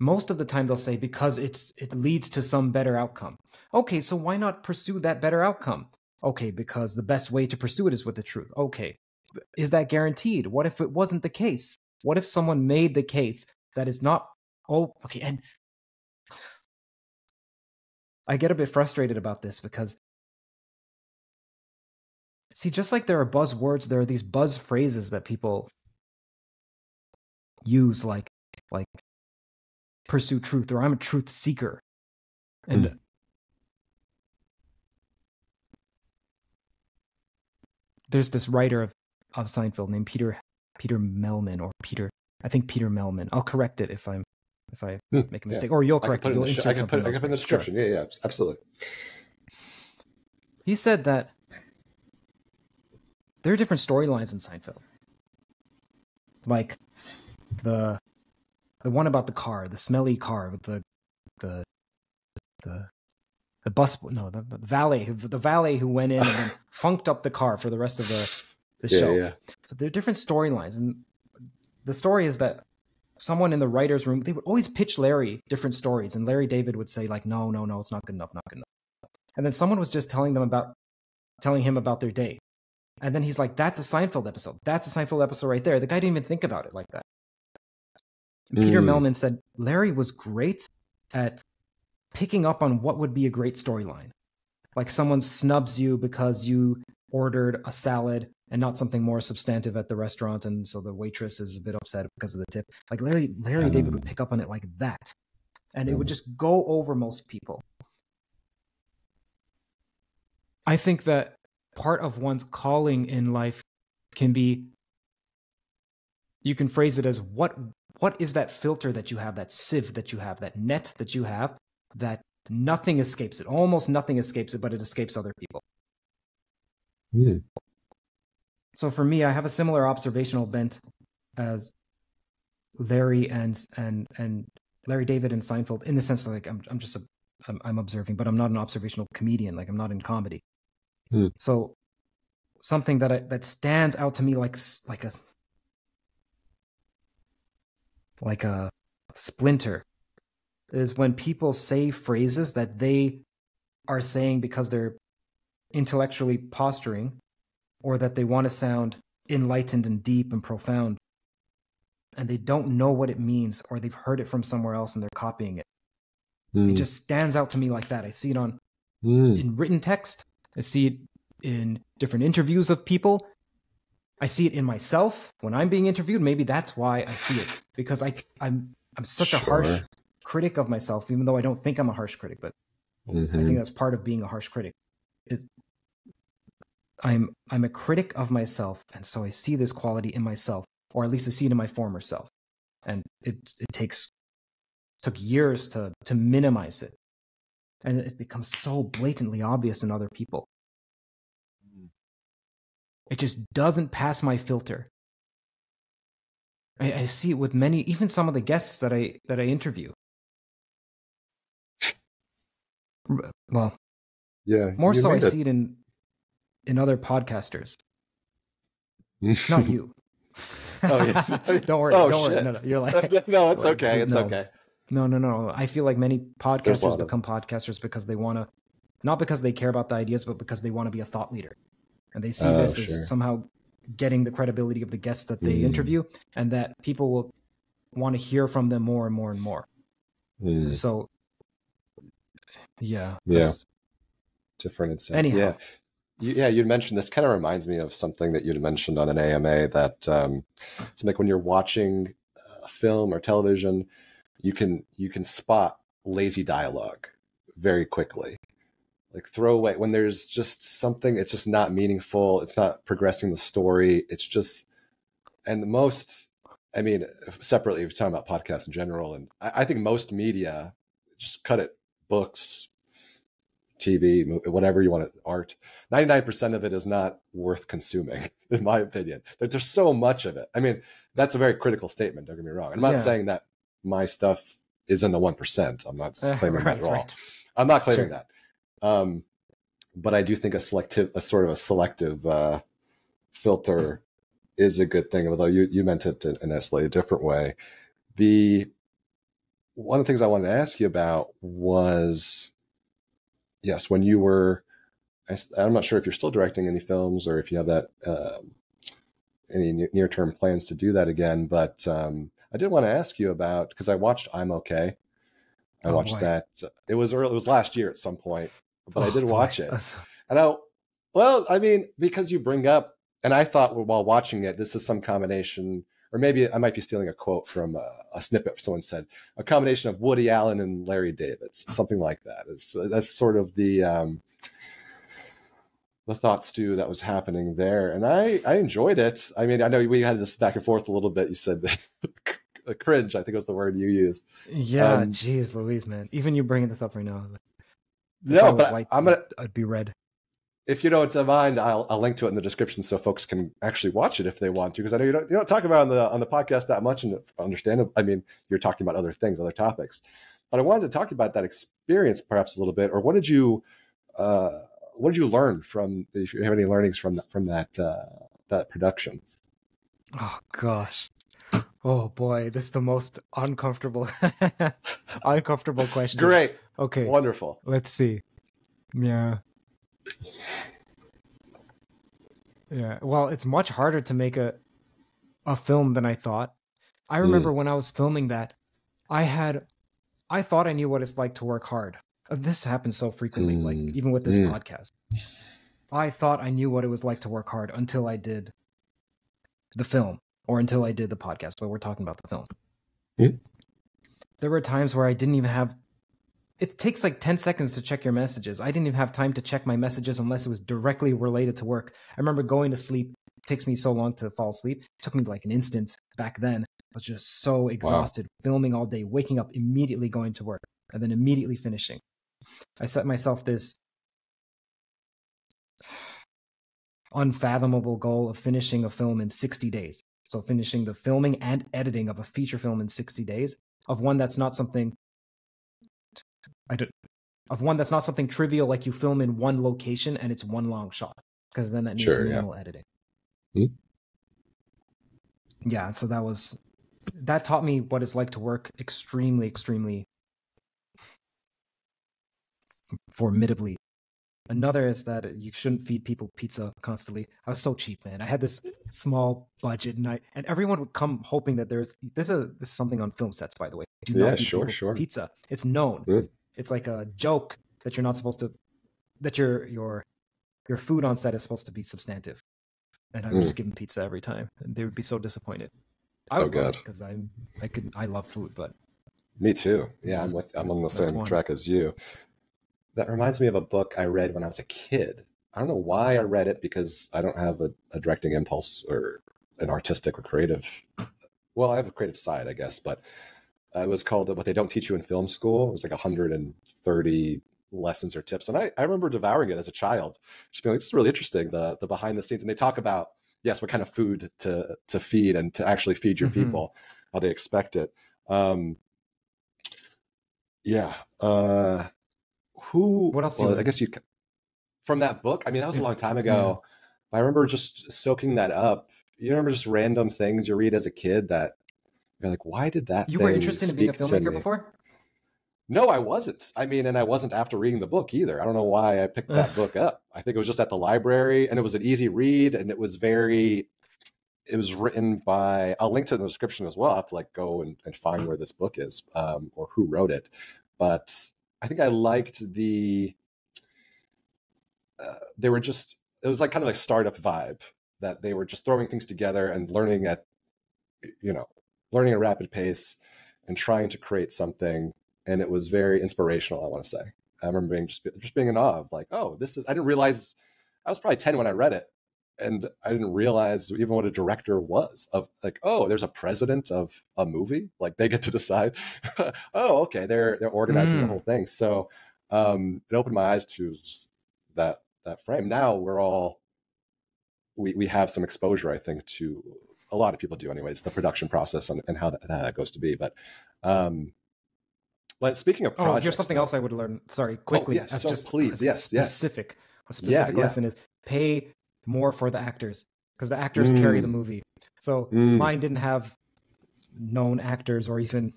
Most of the time they'll say because it's it leads to some better outcome. Okay so why not pursue that better outcome? Okay because the best way to pursue it is with the truth. Okay is that guaranteed? What if it wasn't the case? What if someone made the case that is not Oh, okay. And I get a bit frustrated about this because, see, just like there are buzzwords, there are these buzz phrases that people use, like, like, pursue truth, or I'm a truth seeker. And Mm. there's this writer of, of Seinfeld named Peter Peter Mehlman or Peter I think Peter Mehlman. I'll correct it if I'm if I Hmm, make a yeah. mistake, or you'll correct it. You'll insert I can put, I can put in the it. Sure. description. Yeah, yeah, absolutely. He said that there are different storylines in Seinfeld, like the the one about the car, the smelly car with the the the the bus no the, the valet who- the valet who went in and funked up the car for the rest of the the Yeah, show. yeah. So there are different storylines, and the story is that someone in the writers' room they would always pitch Larry different stories, and Larry David would say like, "No, no, no, it's not good enough, not good enough." And then someone was just telling them about telling him about their day, and then he's like, "That's a Seinfeld episode. That's a Seinfeld episode right there." The guy didn't even think about it like that. And Peter Mm. Mehlman said Larry was great at picking up on what would be a great storyline. Like someone snubs you because you ordered a salad and not something more substantive at the restaurant, and so the waitress is a bit upset because of the tip. Like Larry, Larry David would Um. pick up on it like that, and it would just go over most people. I think that part of one's calling in life can be you can phrase it as what what is that filter that you have that sieve that you have that net that you have that nothing escapes it almost nothing escapes it but it escapes other people. So for me i have a similar observational bent as larry and and and larry david and seinfeld in the sense that like i'm, I'm just a, I'm, I'm observing, but I'm not an observational comedian. Like I'm not in comedy. Hmm. So something that I, that stands out to me like like a like a splinter is when people say phrases that they are saying because they're intellectually posturing or that they want to sound enlightened and deep and profound. And they don't know what it means or they've heard it from somewhere else and they're copying it. Mm, it just stands out to me like that. I see it on mm, in written text. I see it in different interviews of people. I see it in myself. When i'm being interviewed maybe that's why i see it. Because i i'm i'm such a harsh critic of myself even though i don't think i'm a harsh critic but I mhm. think that's part of being a harsh critic. It, I'm I'm a critic of myself, and so I see this quality in myself, or at least I see it in my former self, and it it takes took years to to minimize it, and it becomes so blatantly obvious in other people. It just doesn't pass my filter. I, I see it with many, even some of the guests that I that I interview. Well, Yeah. more so, I see it in in other podcasters, not you. Oh, yeah. don't worry. Oh, don't worry. shit. No, no, you're like no, it's Like, okay. It's no. okay. no, no, no. I feel like many podcasters become podcasters because they want to, not because they care about the ideas, but because they want to be a thought leader, and they see Oh, this sure. as somehow getting the credibility of the guests that they Mm. interview, and that people will want to hear from them more and more and more. Mm, So, yeah, Yeah. different incentive. Anyhow. Yeah. Yeah, you mentioned this kind of reminds me of something that you'd mentioned on an AMA that um, it's like when you're watching a film or television, you can you can spot lazy dialogue very quickly. Like throw away when there's just something, it's just not meaningful. It's not progressing the story. It's just and the most. I mean, separately, if you're talking about podcasts in general, and I, I think most media just cut it books, TV, whatever you want to art. 99% of it is not worth consuming, in my opinion. There- There's so much of it. I mean, that's a very critical statement. Don't get me wrong. I'm not Yeah. saying that my stuff is in the 1%. I'm not Uh, claiming right, that at all. right. I'm not claiming Sure. that. Um, but I do think a selective, a sort of a selective uh, filter is a good thing. Although you, you meant it in, in a slightly different way. The one of the things I wanted to ask you about was, yes, when you were, I, am not sure if you're still directing any films or if you have that um, any near term plans to do that again. But um, I did want to ask you about because I watched I'm Okay. I Oh, watched boy. that. It was early. It was last year at some point, but I Oh, did boy. watch it. That's- And I, well, I mean, because you bring up, and I thought while watching it, this is some combination, or maybe I might be stealing a quote from a, a snippet someone said, a combination of Woody Allen and Larry David's, something like that. It's, that's sort of the um, the thought stew that was happening there, and I I enjoyed it. I mean, I know we had this back and forth a little bit. You said this. cringe, I think was the word you used. Yeah, Um, jeez, Louise, man. Even you bringing this up right now. If I No, but white, I'm gonna I'd be red. If you don't mind, I'll, I'll link to it in the description so folks can actually watch it if they want to. Because I know you don't you don't talk about it on the on the podcast that much, and understand. I mean, you're talking about other things, other topics. But I wanted to talk about that experience perhaps a little bit, or what did you uh, what did you learn from? If you have any learnings from that from that uh, that production? Oh gosh. Oh boy, this is the most uncomfortable uncomfortable question. Great, Okay. wonderful. Let's see. Yeah. Yeah. Well, it's much harder to make a a film than I thought. I remember when I was filming that, I had I thought I knew what it's like to work hard. Uh, This happens so frequently, like Mm. even with this Mm. podcast. I thought I knew what it was like to work hard until I did the film or until I did the podcast, but we're talking about the film. Mm. There were times where I didn't even have it takes like 10 seconds to check your messages. I didn't even have time to check my messages unless it was directly related to work. I remember going to sleep. It takes me so long to fall asleep. It took me like an instant back then. I was just so exhausted, filming all day, waking up, immediately going to work, and then immediately finishing. I set myself this unfathomable goal of finishing a film in 60 days. So finishing the filming and editing of a feature film in 60 days of one that's not something I don't of one that's not something trivial like you film in one location and it's one long shot because then that needs Sure, yeah. minimal editing. Hmm. Yeah, so that was that taught me what it's like to work extremely, extremely formidably. Another is that you shouldn't feed people pizza constantly. I was so cheap, man. I had this small budget, and I and everyone would come hoping that there's this is this is something on film sets, by the way. Do Yeah, not feed sure, sure. Pizza. It's known. Mm. It's like a joke that you're not supposed to. That your your your food on set is supposed to be substantive, and I would Mm. just give them pizza every time, and they would be so disappointed. I Oh, would God. because I'm I could I love food, but Me too. Yeah, I'm with. I'm on the That's same one. track as you. That reminds me of a book I read when I was a kid. I don't know why I read it because I don't have a, a directing impulse or an artistic or creative. Well, I have a creative side, I guess, but uh, it was called "What They Don't Teach You in Film School." It was like 130 lessons or tips, and I, I remember devouring it as a child. Just being like, "This is really interesting." The the behind the scenes, and they talk about yes, what kind of food to to feed and to actually feed your Mhm. people, how they expect it. Um, yeah. Uh, who? What else Well, I guess you from that book. I mean, that was a long time ago. I remember just soaking that up. You remember just random things you read as a kid that you're like, why did that? you were interested in being a filmmaker before. No, I wasn't. I mean, and I wasn't after reading the book either. I don't know why I picked that book up. I think it was just at the library and it was an easy read and it was very it was written by I'll link to the description as well. I'll have to like go and, and find where this book is um, or who wrote it. But I think I liked the uh, they were just it was like kind of like startup vibe that they were just throwing things together and learning at you know learning at a rapid pace and trying to create something. And it was very inspirational i want to say. I remember being just just being in awe of like oh this is i didn't realize i was probably 10 when i read it and i didn't realize even what a director was of like oh there's a president of a movie like they get to decide oh okay they're they're organizing the Mm. whole thing so um it opened my eyes to just that that frame now we're all we we have some exposure i think to a lot of people do anyways the production process and, and how, that, how that goes to be but um but speaking of Oh, projects here's something though- else I would learn. Sorry, quickly. yeah, as so just please, yes, yes. specific. A specific yeah. lesson is pay more for the actors because the actors carry the Mm. movie. So Mm. mine didn't have known actors or even.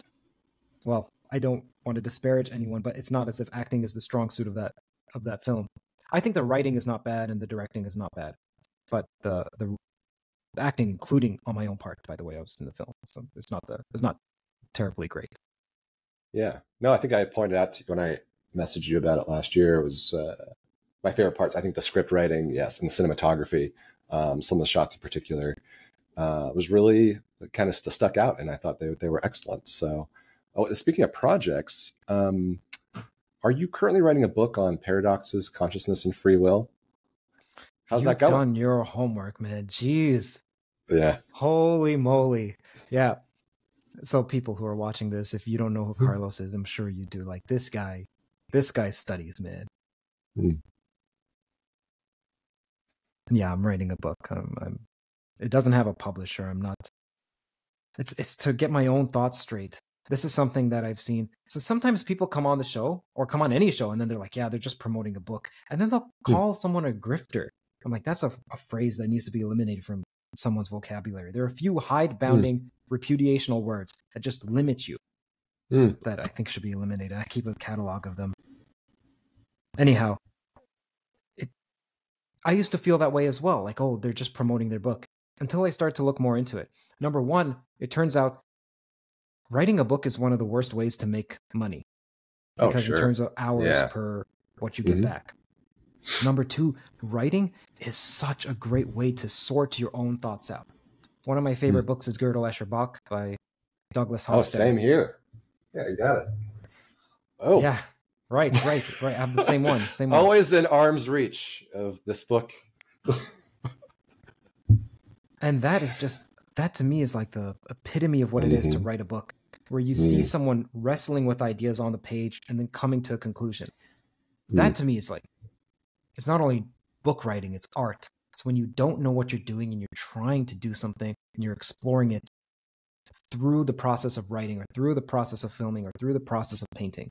Well, I don't want to disparage anyone, but it's not as if acting is the strong suit of that of that film. I think the writing is not bad and the directing is not bad, but the the, the acting, including on my own part, by the way, I was in the film, so it's not the it's not terribly great. Yeah. No, I think I pointed out to, when I messaged you about it last year It was uh, my favorite parts. I think the script writing, yes, and the cinematography, um, some of the shots in particular, uh, was really kind of st- stuck out, and I thought they they were excellent. So, oh, speaking of projects, um, are you currently writing a book on paradoxes, consciousness, and free will? How's You've that going? done your homework, man. Jeez. Yeah. Holy moly. Yeah. So people who are watching this, if you don't know who Hmm. Carlos is, I'm sure you do. Like this guy, this guy studies, man. Hmm. Yeah, I'm writing a book. I'm, I'm it doesn't have a publisher. I'm not it's it's to get my own thoughts straight. This is something that I've seen. So sometimes people come on the show or come on any show and then they're like, yeah, they're just promoting a book. And then they'll Hmm. call someone a grifter. I'm like, that's a, a phrase that needs to be eliminated from someone's vocabulary. There are a few hide bounding repudiational words that just limit you Hmm. that I think should be eliminated. I keep a catalog of them. Anyhow, I used to feel that way as well. Like, oh, they're just promoting their book. Until I start to look more into it. Number one, it turns out writing a book is one of the worst ways to make money. Oh, Because sure. in terms of hours Yeah. per what you get Mhm. back. Number two, writing is such a great way to sort your own thoughts out. One of my favorite books is Gödel Escher Bach by Douglas Hmm. Oh, same here. Yeah, you got it. Oh, Yeah, right, right, right. I have the same one. Same one. always in arm's reach of this book. And that is just that to me is like the epitome of what it is to Mhm. write a book, where you see Mm. someone wrestling with ideas on the page and then coming to a conclusion. That to me is like it's not only book writing, it's art. It's when you don't know what you're doing and you're trying to do something and you're exploring it through the process of writing or through the process of filming or through the process of painting.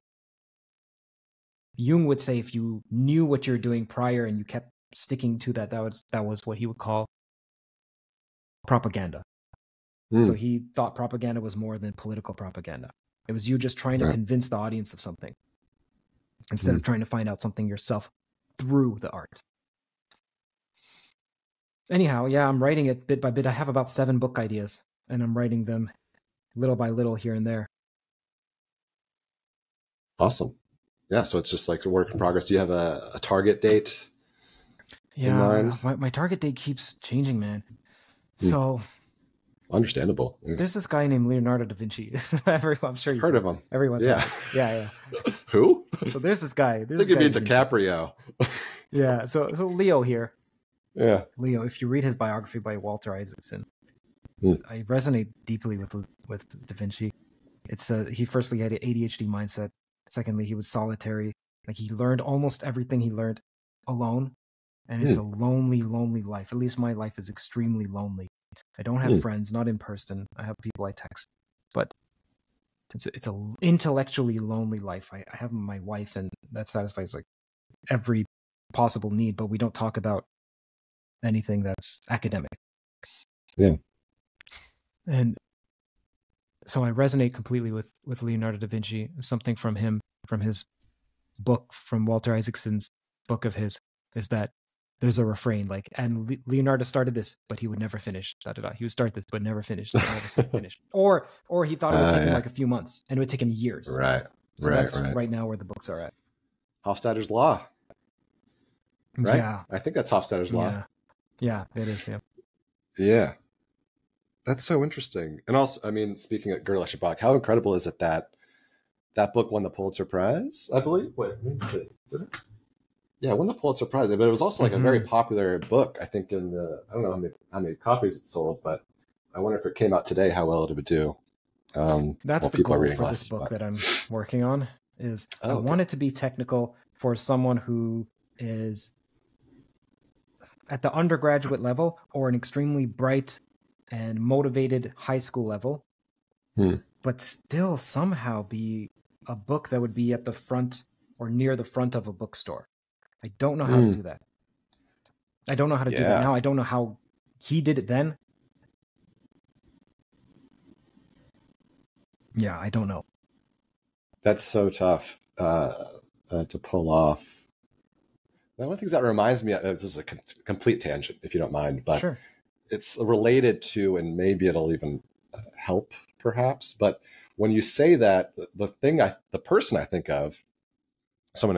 Jung would say if you knew what you're doing prior and you kept sticking to that, that was that was what he would call propaganda. Mm. So he thought propaganda was more than political propaganda. It was you just trying to Right. convince the audience of something instead of trying to find out something yourself through the art. Anyhow, yeah, I'm writing it bit by bit. I have about seven book ideas, and I'm writing them little by little here and there. Awesome. Yeah, so it's just like a work in progress. Do you have a, a target date? Yeah, mind? my, my target date keeps changing, man. Hmm. So Understandable. Yeah. there's this guy named Leonardo da Vinci. Every- I'm sure you've Heard of him? Everyone's Yeah. yeah, yeah. Who? So there's this guy. I There's think guy mean Da Vinci. DiCaprio. Yeah. So so Leo here. Yeah. Leo, if you read his biography by Walter Isaacson, it's- I resonate deeply with with Da Vinci. It's uh, he firstly had an ADHD mindset. Secondly, he was solitary. Like he learned almost everything he learned alone, and it's a lonely, lonely life. At least my life is extremely lonely. I don't have Hmm. friends, not in person. I have people I text, but it's a, it's a intellectually lonely life. I, I have my wife, and that satisfies like every possible need, but we don't talk about anything that's academic. Yeah. And so I resonate completely with with Leonardo da Vinci. Something from him, from his book, from Walter Isaacson's book of his, is that there's a refrain like, and Leonardo started this, but he would never finish. Da, da, da. He would start this, but never finish. Finish. Or or he thought it would Uh, take him like a few months, and it would take him years. Right. So right. that's right. right now where the books are at. Hofstadter's law. Right. Yeah. I think that's Hofstadter's law. Yeah. Yeah, it is. Yeah. Yeah. That's so interesting. And also, I mean, speaking of Gödel Escher Bach, how incredible is it that that book won the Pulitzer Prize, I believe? Wait, let me see. Did it? Yeah, it won the Pulitzer Prize, but it was also like a very Mhm. popular book. I think in the, I don't know how many, how many copies it sold, but I wonder if it came out today, how well it would do. Um, That's the goal for less, this book but- that I'm working on. Is I Oh, okay. want it to be technical for someone who is at the undergraduate level or an extremely bright and motivated high school level, Hmm. but still somehow be a book that would be at the front or near the front of a bookstore. I don't know how Hmm. to do that. I don't know how to do that now. I don't know how he did it then. Yeah, I don't know. That's so tough uh, uh, to pull off. One of the things that reminds me of this is a complete tangent, if you don't mind, but sure. It's related to, and maybe it'll even help, perhaps. But when you say that, the- thing I, the person I think of, someone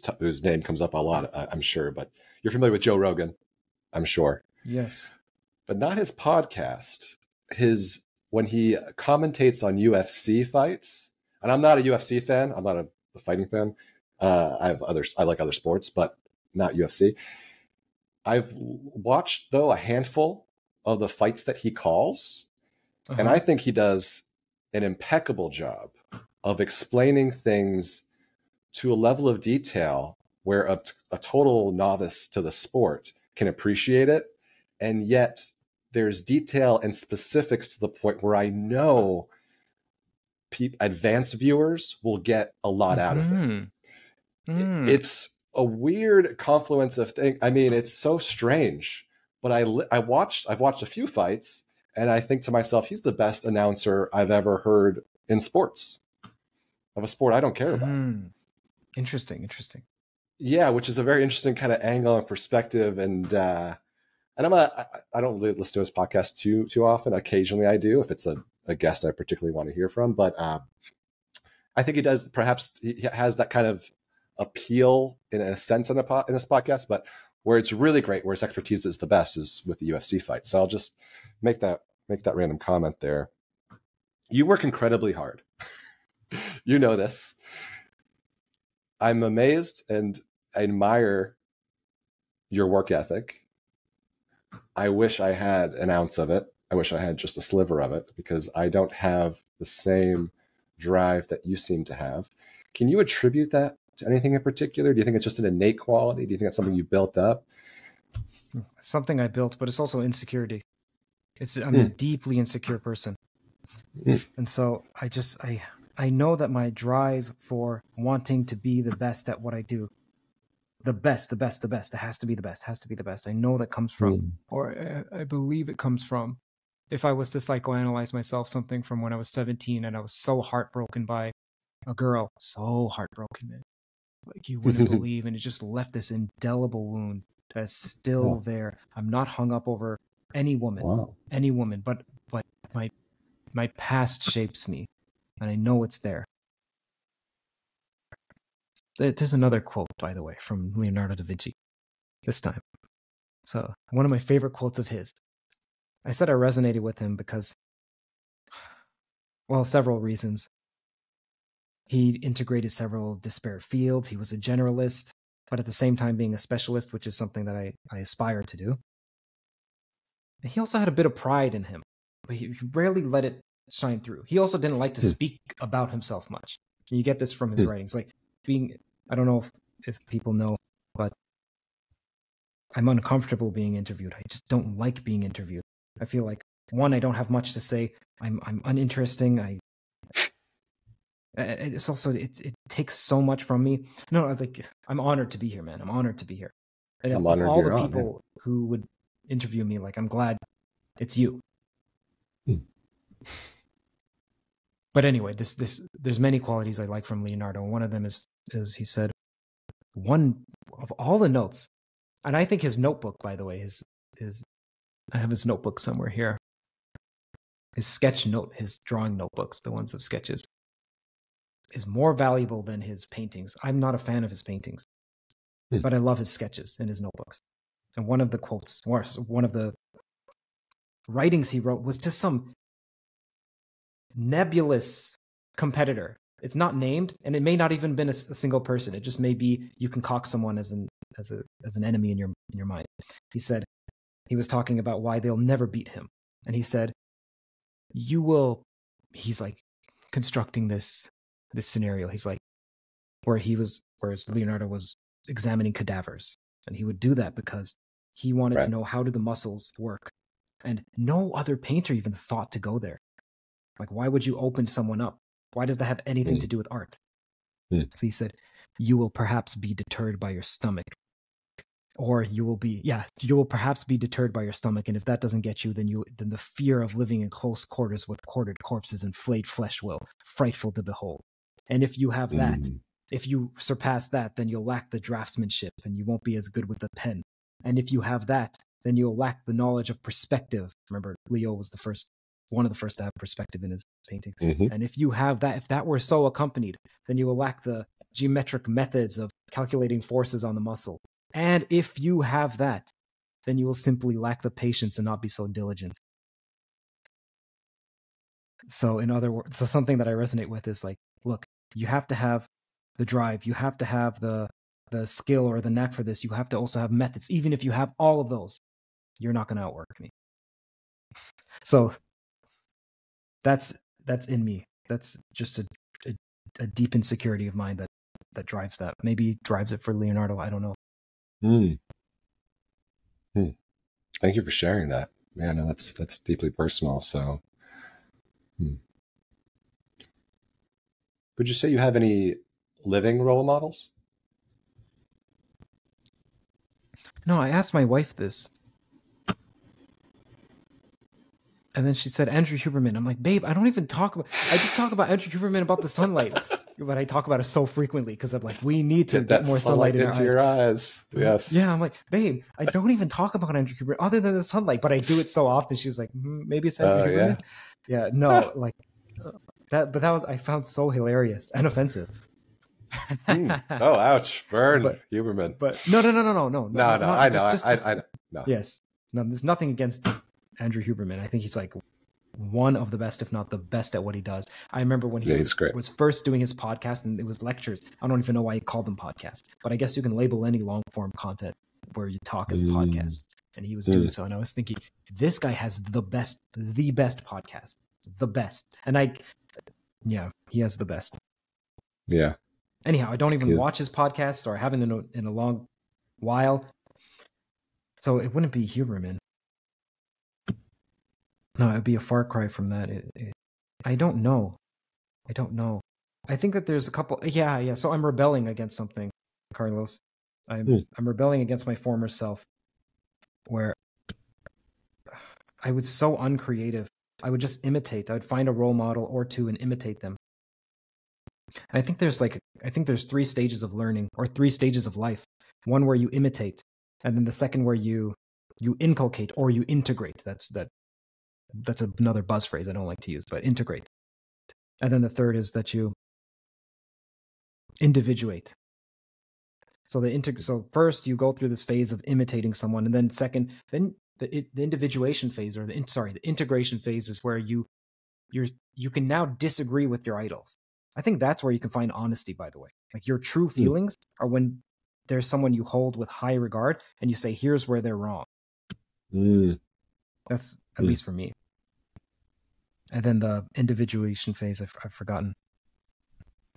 t- whose name comes up a lot, I- I'm sure, but you're familiar with Joe Rogan, I'm sure, Yes. but not his podcast. His when he commentates on UFC fights, and I'm not a UFC fan. I'm not a, a fighting fan. Uh, I have others. I like other sports, but not UFC. I've watched though a handful of the fights that he calls, and Uh-huh. I think he does an impeccable job of explaining things to a level of detail where a, a total novice to the sport can appreciate it. And yet there's detail and specifics to the point where I know pe- advanced viewers will get a lot out of it. Mm. It's a weird confluence of things. I mean, it's so strange. But I I watched I've watched a few fights, and I think to myself, he's the best announcer I've ever heard in sports of a sport I don't care about. Mhm. Interesting. Interesting. Yeah, which is a very interesting kind of angle and perspective. And uh, and I'm a I don't really listen to his podcast too too often. Occasionally, I do if it's a, a guest I particularly want to hear from. But uh, I think he does. Perhaps he has that kind of appeal in a sense in a po- in this podcast. But where it's really great, where his expertise is the best, is with the UFC fight. So I'll just make that make that random comment there. You work incredibly hard. you know this. I'm amazed and I admire your work ethic. I wish I had an ounce of it. I wish I had just a sliver of it because I don't have the same drive that you seem to have. Can you attribute that to anything in particular? Do you think it's just an innate quality? Do you think that's something you built up? Something I built, but it's also insecurity. It's I'm a Hmm. deeply insecure person, Hmm. and so I just I I know that my drive for wanting to be the best at what I do, the best, the best, the best, it has to be the best, has to be the best. I know that comes from, Mm. or I, I believe it comes from, if I was to psychoanalyze myself, something from when I was 17 and I was so heartbroken by a girl, so heartbroken, man. Like you wouldn't believe, and it just left this indelible wound that's still Wow. there. I'm not hung up over any woman Wow. any woman, but but my my past shapes me, and I know it's there. There- There's another quote, by the way, from Leonardo da Vinci. This time, so one of my favorite quotes of his. I said I resonated with him because, well, several reasons. He integrated several disparate fields. He was a generalist, but at the same time being a specialist, which is something that I, I aspire to do he also had a bit of pride in him, but he rarely let it shine through. He also didn't like to Hmm. speak about himself much. You get this from his Hmm. writings. Like being, I don't know if, if people know, but I'm uncomfortable being interviewed. I just don't like being interviewed. I feel like one, I don't have much to say. I'm I'm uninteresting. I it's also it, it takes so much from me. No, I like I'm honored to be here, man. I'm honored to be here. And I'm honored all the on, people who would interview me, like I'm glad it's you. Hmm. But anyway, this this there's many qualities I like from Leonardo. One of them is is he said one of all the notes, and I think his notebook, by the way, his his I have his notebook somewhere here. His sketch note, his drawing notebooks, the ones of sketches, is more valuable than his paintings. I'm not a fan of his paintings, Hmm. but I love his sketches and his notebooks. And one of the quotes, or one of the writings he wrote, was to some nebulous competitor. It's not named, and it may not even been a single person. It just may be you concoct someone as an as a as an enemy in your in your mind. He said he was talking about why they'll never beat him, and he said, "You will." He's like constructing this this scenario. He's like where he was, whereas Leonardo was examining cadavers, and he would do that because he wanted to know how do the muscles work, and no other painter even thought to go there. Like, why would you open someone up? Why does that have anything Hmm. to do with art? Hmm. So he said, You will perhaps be deterred by your stomach. Or you will be, yeah, you will perhaps be deterred by your stomach. And if that doesn't get you, then you, then the fear of living in close quarters with quartered corpses and flayed flesh will, frightful to behold. And if you have that, Mm. if you surpass that, then you'll lack the draftsmanship and you won't be as good with the pen. And if you have that, then you'll lack the knowledge of perspective. Remember, Leo was the first, one of the first to have perspective in his paintings. Mhm. And if you have that, if that were so accompanied, then you will lack the geometric methods of calculating forces on the muscle. And if you have that, then you will simply lack the patience and not be so diligent. So, in other words, so something that I resonate with is like, look, you have to have the drive, you have to have the the skill or the knack for this. You have to also have methods. Even if you have all of those, you're not going to outwork me. So that's that's in me. That's just a, a a deep insecurity of mine that that drives that. Maybe drives it for Leonardo. I don't know. Mm. Hmm. Thank you for sharing that. Yeah, that's that's deeply personal. So, hmm. Would you say you have any living role models? No, I asked my wife this. And then she said Andrew Huberman. I'm like, babe, I don't even talk about. I just talk about Andrew Huberman about the sunlight, but I talk about it so frequently because I'm like, we need to Get get more sunlight, in our into eyes. your eyes. Yes. Yeah, I'm like, babe, I don't even talk about Andrew Huberman other than the sunlight, but I do it so often. She's like, hmm, maybe it's Andrew yeah. Huberman. Yeah, no, like uh, that. But that was I found so hilarious and offensive. Hmm. Oh, ouch! Burn, But- Huberman. But no, no, no, no, no, no. no, no, not- I know. just- just I, I, I, no. Yes. No, there's nothing against Andrew Huberman. I think he's like one of the best, if not the best at what he does. I remember when he Yeah, was first doing his podcast and it was lectures. I don't even know why he called them podcasts, but I guess you can label any long form content where you talk as Mm. podcasts. And he was doing so. And I was thinking, this guy has the best, the best podcast, the best. And I, yeah, he has the best. Yeah. Anyhow, I don't even Yeah. watch his podcast or I haven't in a, in a long while. So it wouldn't be Huberman. No, it'd be a far cry from that. It, it, I don't know. I don't know. I think that there's a couple. Yeah, yeah. So I'm rebelling against something, Carlos. I'm Hmm. I'm rebelling against my former self, where I was so uncreative. I would just imitate. I would find a role model or two and imitate them. And I think there's like I think there's three stages of learning or three stages of life. One where you imitate, and then the second where you you inculcate or you integrate. That's that that's another buzz phrase I don't like to use, but integrate. And then the third is that you individuate. So the integ- so first you go through this phase of imitating someone, and then second, then the the individuation phase or the in, sorry the integration phase is where you you're you can now disagree with your idols. I think that's where you can find honesty. By the way, like your true feelings are when there's someone you hold with high regard, and you say, "Here's where they're wrong." Mm, That's at Hmm. least for me. And then the individuation phase, I've, I've forgotten,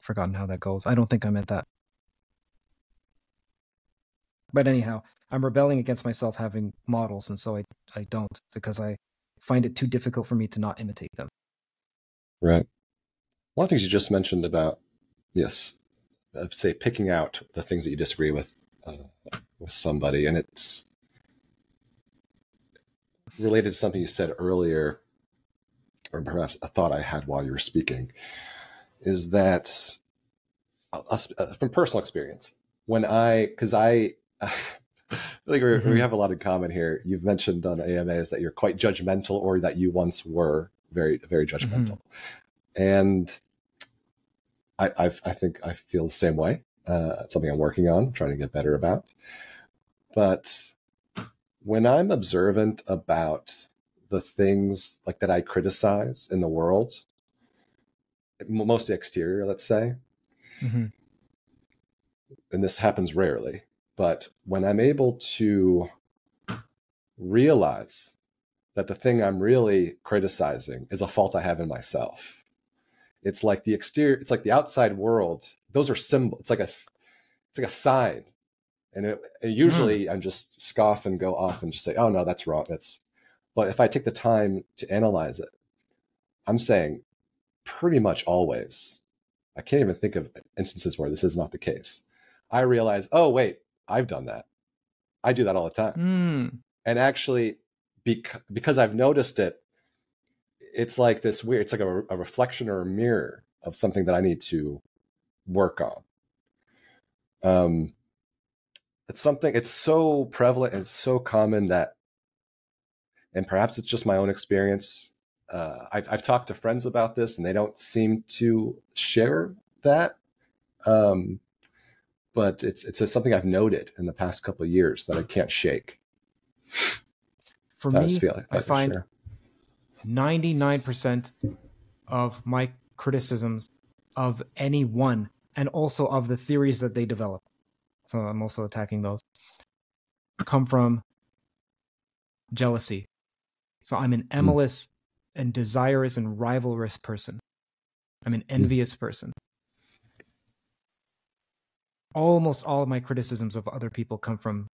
forgotten how that goes. I don't think I'm at that. But anyhow, I'm rebelling against myself having models, and so I, I don't because I find it too difficult for me to not imitate them. right. One of the things you just mentioned about, yes, uh, say picking out the things that you disagree with uh, with somebody, and it's related to something you said earlier, or perhaps a thought I had while you were speaking, is that uh, uh, from personal experience, when I, because I, I think we we have a lot in common here. You've mentioned on AMAs that you're quite judgmental, or that you once were very, very judgmental, and I, I've, I think I feel the same way. Uh, something I'm working on, trying to get better about. But when I'm observant about the things like that I criticize in the world, mostly exterior, let's say, Mm-hmm. and this happens rarely, but when I'm able to realize that the thing I'm really criticizing is a fault I have in myself, it's like the exterior, it's like the outside world. Those are symbols. It's like a, it's like a sign, and it, and hmm. usually I'm just scoff and go off and just say, "Oh no, that's wrong." That's, but if I take the time to analyze it, I'm saying pretty much always. I can't even think of instances where this is not the case. I realize, oh wait, I've done that. I do that all the time. Mm. And actually, bec- because I've noticed it, it's like this weird. It's like a, a reflection or a mirror of something that I need to work on. Um, it's something. It's so prevalent and so common that, and perhaps it's just my own experience. Uh, I've I've talked to friends about this, and they don't seem to share that. Um, but it's it's something I've noted in the past couple of years that I can't shake. For That me, feeling- I find 99% of my criticisms of anyone and also of the theories that they develop. So I'm also attacking those. Come from jealousy. So I'm an hmm. emulous and desirous and rivalrous person. I'm an hmm. envious person. Almost all of my criticisms of other people come from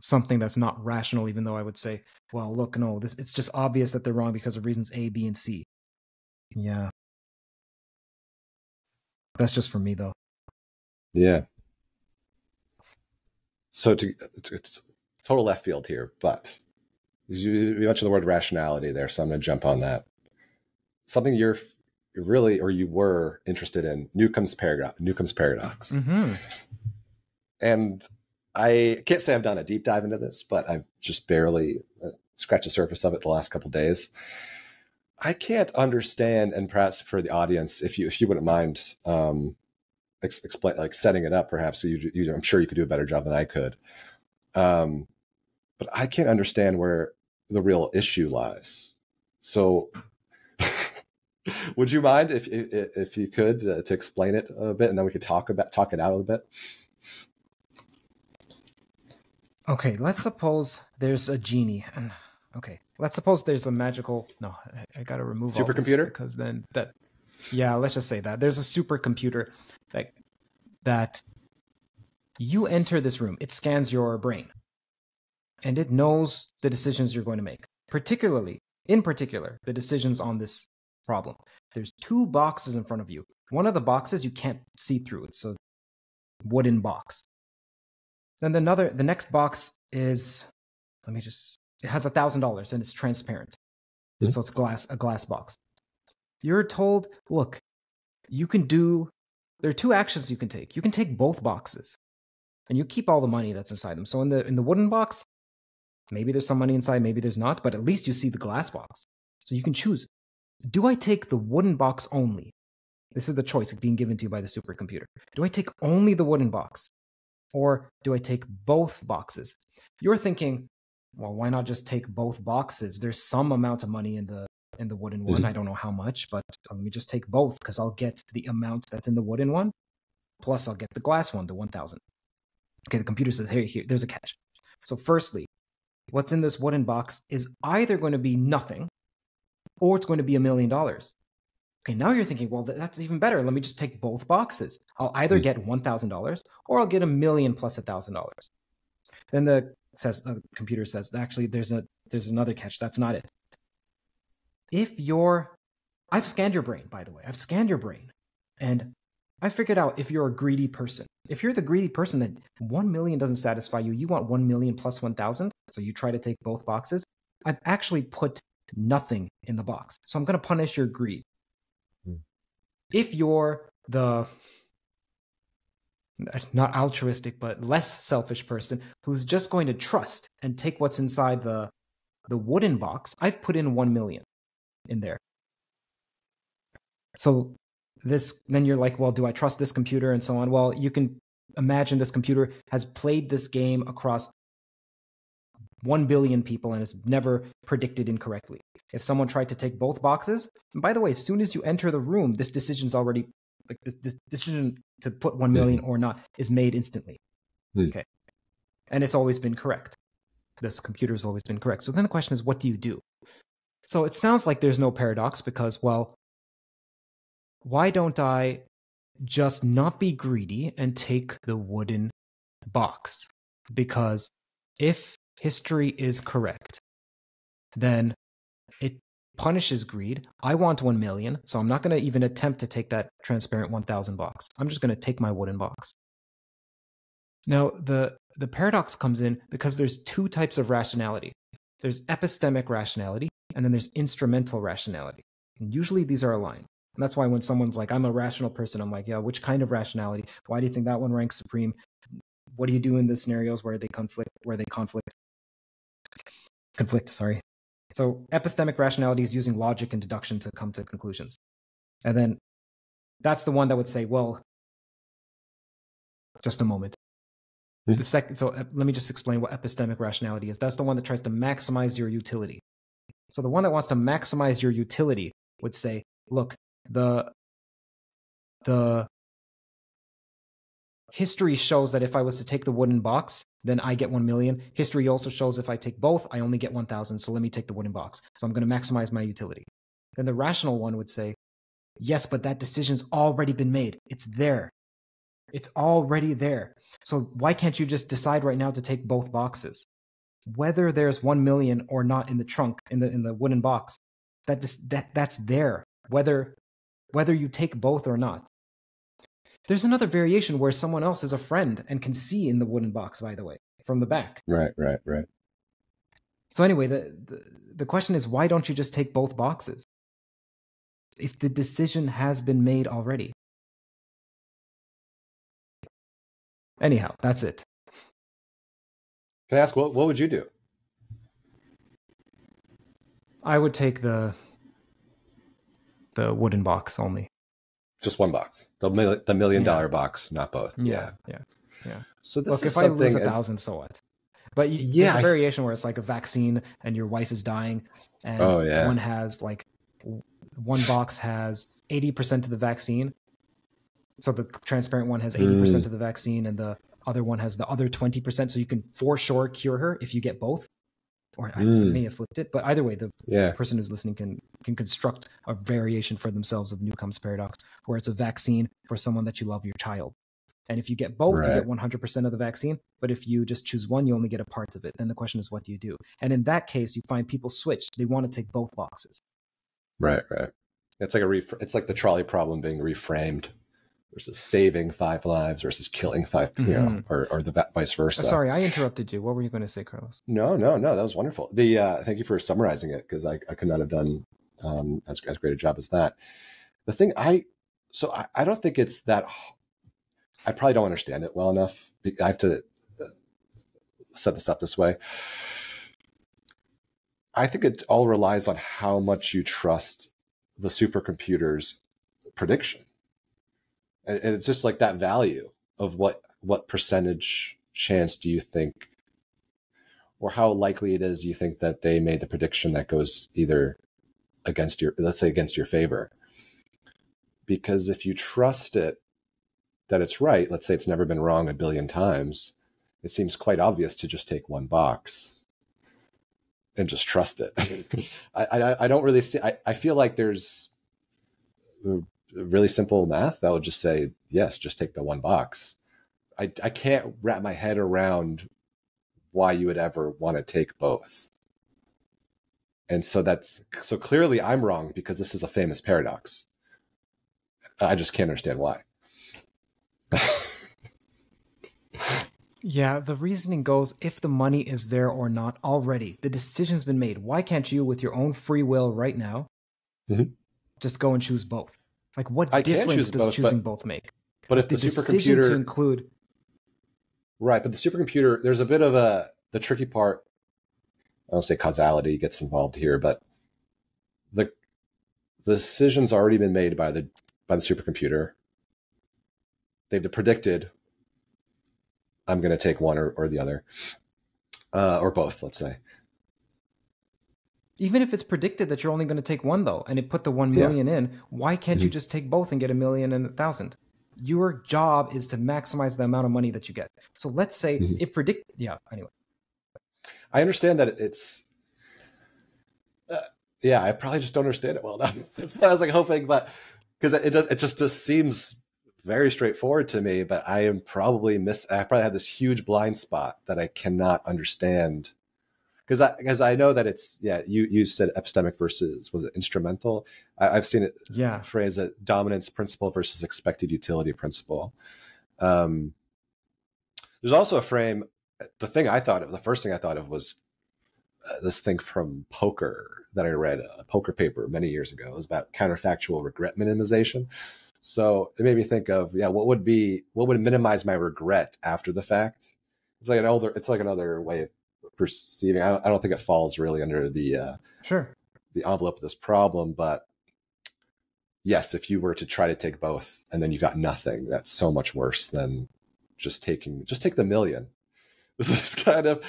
something that's not rational even though i would say well look no this it's just obvious that they're wrong because of reasons a b and c yeah that's just for me though Yeah. So to it's, it's total left field here, but you, you mentioned the word rationality there, so I'm going to jump on that. Something you're you're really or you were interested in Newcomb's paradox. Newcomb's paradox, mm-hmm. and I can't say I've done a deep dive into this, but I've just barely uh, scratched the surface of it the last couple of days. I can't understand, and perhaps for the audience, if you if you wouldn't mind um, ex- explain like setting it up, perhaps so you, you I'm sure you could do a better job than I could. Um, but I can't understand where the real issue lies. So, would you mind if if, if you could uh, to explain it a bit, and then we could talk about talk it out a little bit? okay let's suppose there's a genie and okay let's suppose there's a magical no i, I gotta remove Supercomputer? because then that yeah let's just say that there's a supercomputer that that you enter this room it scans your brain and it knows the decisions you're going to make particularly in particular the decisions on this problem. There's two boxes in front of you. One of the boxes you can't see through. It's a wooden box. Then another, the next box is, let me just, it has a thousand dollars and it's transparent. Mm-hmm. So it's glass, a glass box. You're told, look, you can do, there are two actions you can take. You can take both boxes and you keep all the money that's inside them. So in the, in the wooden box, maybe there's some money inside, maybe there's not, but at least you see the glass box. So you can choose. Do I take the wooden box only? This is the choice being given to you by the supercomputer. Do I take only the wooden box? Or do I take both boxes? You're thinking, well, why not just take both boxes? There's some amount of money in the in the wooden one. Mm-hmm. I don't know how much, but let me just take both because I'll get the amount that's in the wooden one, plus I'll get the glass one, the 1000. Okay, the computer says, here, here, there's a catch. So, firstly, what's in this wooden box is either going to be nothing or it's going to be a million dollars. Okay, now you're thinking, well, that's even better. Let me just take both boxes. I'll either hmm. get $1,000 or I'll get a million plus $1,000. Then the says the computer says actually there's a there's another catch. That's not it. If you're I've scanned your brain, by the way. I've scanned your brain. And I figured out if you're a greedy person. If you're the greedy person that 1 million doesn't satisfy you, you want 1 million plus 1000, so you try to take both boxes. I've actually put nothing in the box. So I'm going to punish your greed. Hmm. If you're the not altruistic but less selfish person who's just going to trust and take what's inside the the wooden box, I've put in 1 million in there. So this then you're like, well, do I trust this computer and so on? Well, you can imagine this computer has played this game across 1 billion people and it's never predicted incorrectly. If someone tried to take both boxes, and by the way, as soon as you enter the room, this decision's already like this, this decision to put 1 million mm. or not is made instantly. Mm. Okay. And it's always been correct. This computer's always been correct. So then the question is, what do you do? So it sounds like there's no paradox because, well, why don't I just not be greedy and take the wooden box? Because if history is correct, then it punishes greed. I want 1 million, so I'm not going to even attempt to take that transparent 1000 box. I'm just going to take my wooden box. Now, the, the paradox comes in because there's two types of rationality there's epistemic rationality, and then there's instrumental rationality. And usually these are aligned. And that's why when someone's like, I'm a rational person, I'm like, yeah, which kind of rationality? Why do you think that one ranks supreme? What do you do in the scenarios where they conflict, where they conflict? Conflict, sorry. So epistemic rationality is using logic and deduction to come to conclusions. And then that's the one that would say, well, just a moment. Hmm. The second, so uh, let me just explain what epistemic rationality is. That's the one that tries to maximize your utility. So the one that wants to maximize your utility would say, look, the the history shows that if I was to take the wooden box, then I get 1 million. History also shows if I take both, I only get 1,000. So let me take the wooden box. So I'm going to maximize my utility. Then the rational one would say, yes, but that decision's already been made. It's there. It's already there. So why can't you just decide right now to take both boxes? Whether there's 1 million or not in the trunk, in the, in the wooden box, that, just, that, that's there. Whether, whether you take both or not. There's another variation where someone else is a friend and can see in the wooden box, by the way, from the back. Right, right, right. So anyway, the, the, the question is why don't you just take both boxes? If the decision has been made already. Anyhow, that's it. Can I ask what what would you do? I would take the the wooden box only. Just one box. The mil- the million dollar box, not both. Yeah, yeah, yeah. So this Look, if I lose a thousand, so what? But you, yeah, there's a variation where it's like a vaccine and your wife is dying, and oh, yeah. one has like one box has eighty percent of the vaccine. So the transparent one has eighty percent mm. of the vaccine, and the other one has the other twenty percent. So you can for sure cure her if you get both or I mm. may have flipped it, but either way, the yeah. person who's listening can can construct a variation for themselves of Newcomb's paradox, where it's a vaccine for someone that you love, your child. And if you get both, right. you get 100% of the vaccine. But if you just choose one, you only get a part of it. Then the question is, what do you do? And in that case, you find people switch. They want to take both boxes. Right, right. It's like a ref- it's like the trolley problem being reframed versus saving five lives versus killing 5 you know, Mhm. or, or the vice versa. Sorry, I interrupted you. What were you going to say, Carlos? No, no, no. That was wonderful. The uh, thank you for summarizing it because I, I could not have done um, as as great a job as that. The thing I so I, I don't think it's that. I probably don't understand it well enough. I have to uh, set this up this way. I think it all relies on how much you trust the supercomputer's prediction, and, and it's just like that value of what what percentage chance do you think or how likely it is you think that they made the prediction that goes either against your let's say against your favor. Because if you trust it that it's right let's say it's never been wrong a billion times it seems quite obvious to just take one box and just trust it. I, I i don't really see i, I feel like there's really simple math that would just say yes just take the one box i i can't wrap my head around why you would ever want to take both. And so that's so clearly I'm wrong because this is a famous paradox. I just can't understand why. Yeah, the reasoning goes if the money is there or not already, the decision's been made. Why can't you, with your own free will right now, Mhm. just go and choose both? Like, what I difference does both, choosing but- both make? But if The, the, decision to supercomputer include, right, but the supercomputer there's a bit of a the tricky part I don't say causality gets involved here, but the the decision's already been made by the by the supercomputer. They've predicted I'm going to take one or, or the other, uh, or both. Let's say. Even if it's predicted that you're only going to take one though, and it put the one Yeah. million in, why can't you Mhm. just take both and get a million and a thousand? Your job is to maximize the amount of money that you get. So let's say Mhm. it predict. Yeah. Anyway, I understand that it's. Uh, yeah, I probably just don't understand it well enough. That's what I was like hoping, but because it does, it just just seems very straightforward to me. But I am probably miss. I probably have this huge blind spot that I cannot understand. Because I because I know that it's yeah you you said epistemic versus was it instrumental I, I've seen it yeah. phrase it dominance principle versus expected utility principle. Um, there's also a frame. The thing I thought of, the first thing I thought of was uh, this thing from poker that I read, a poker paper many years ago. It was about counterfactual regret minimization. So it made me think of, yeah, what would be, what would minimize my regret after the fact? It's like an older, it's like another way of perceiving. I don't, I don't think it falls really under the, uh, Sure. the envelope of this problem, but yes, if you were to try to take both and then you got nothing, that's so much worse than just taking just take the million. This is kind of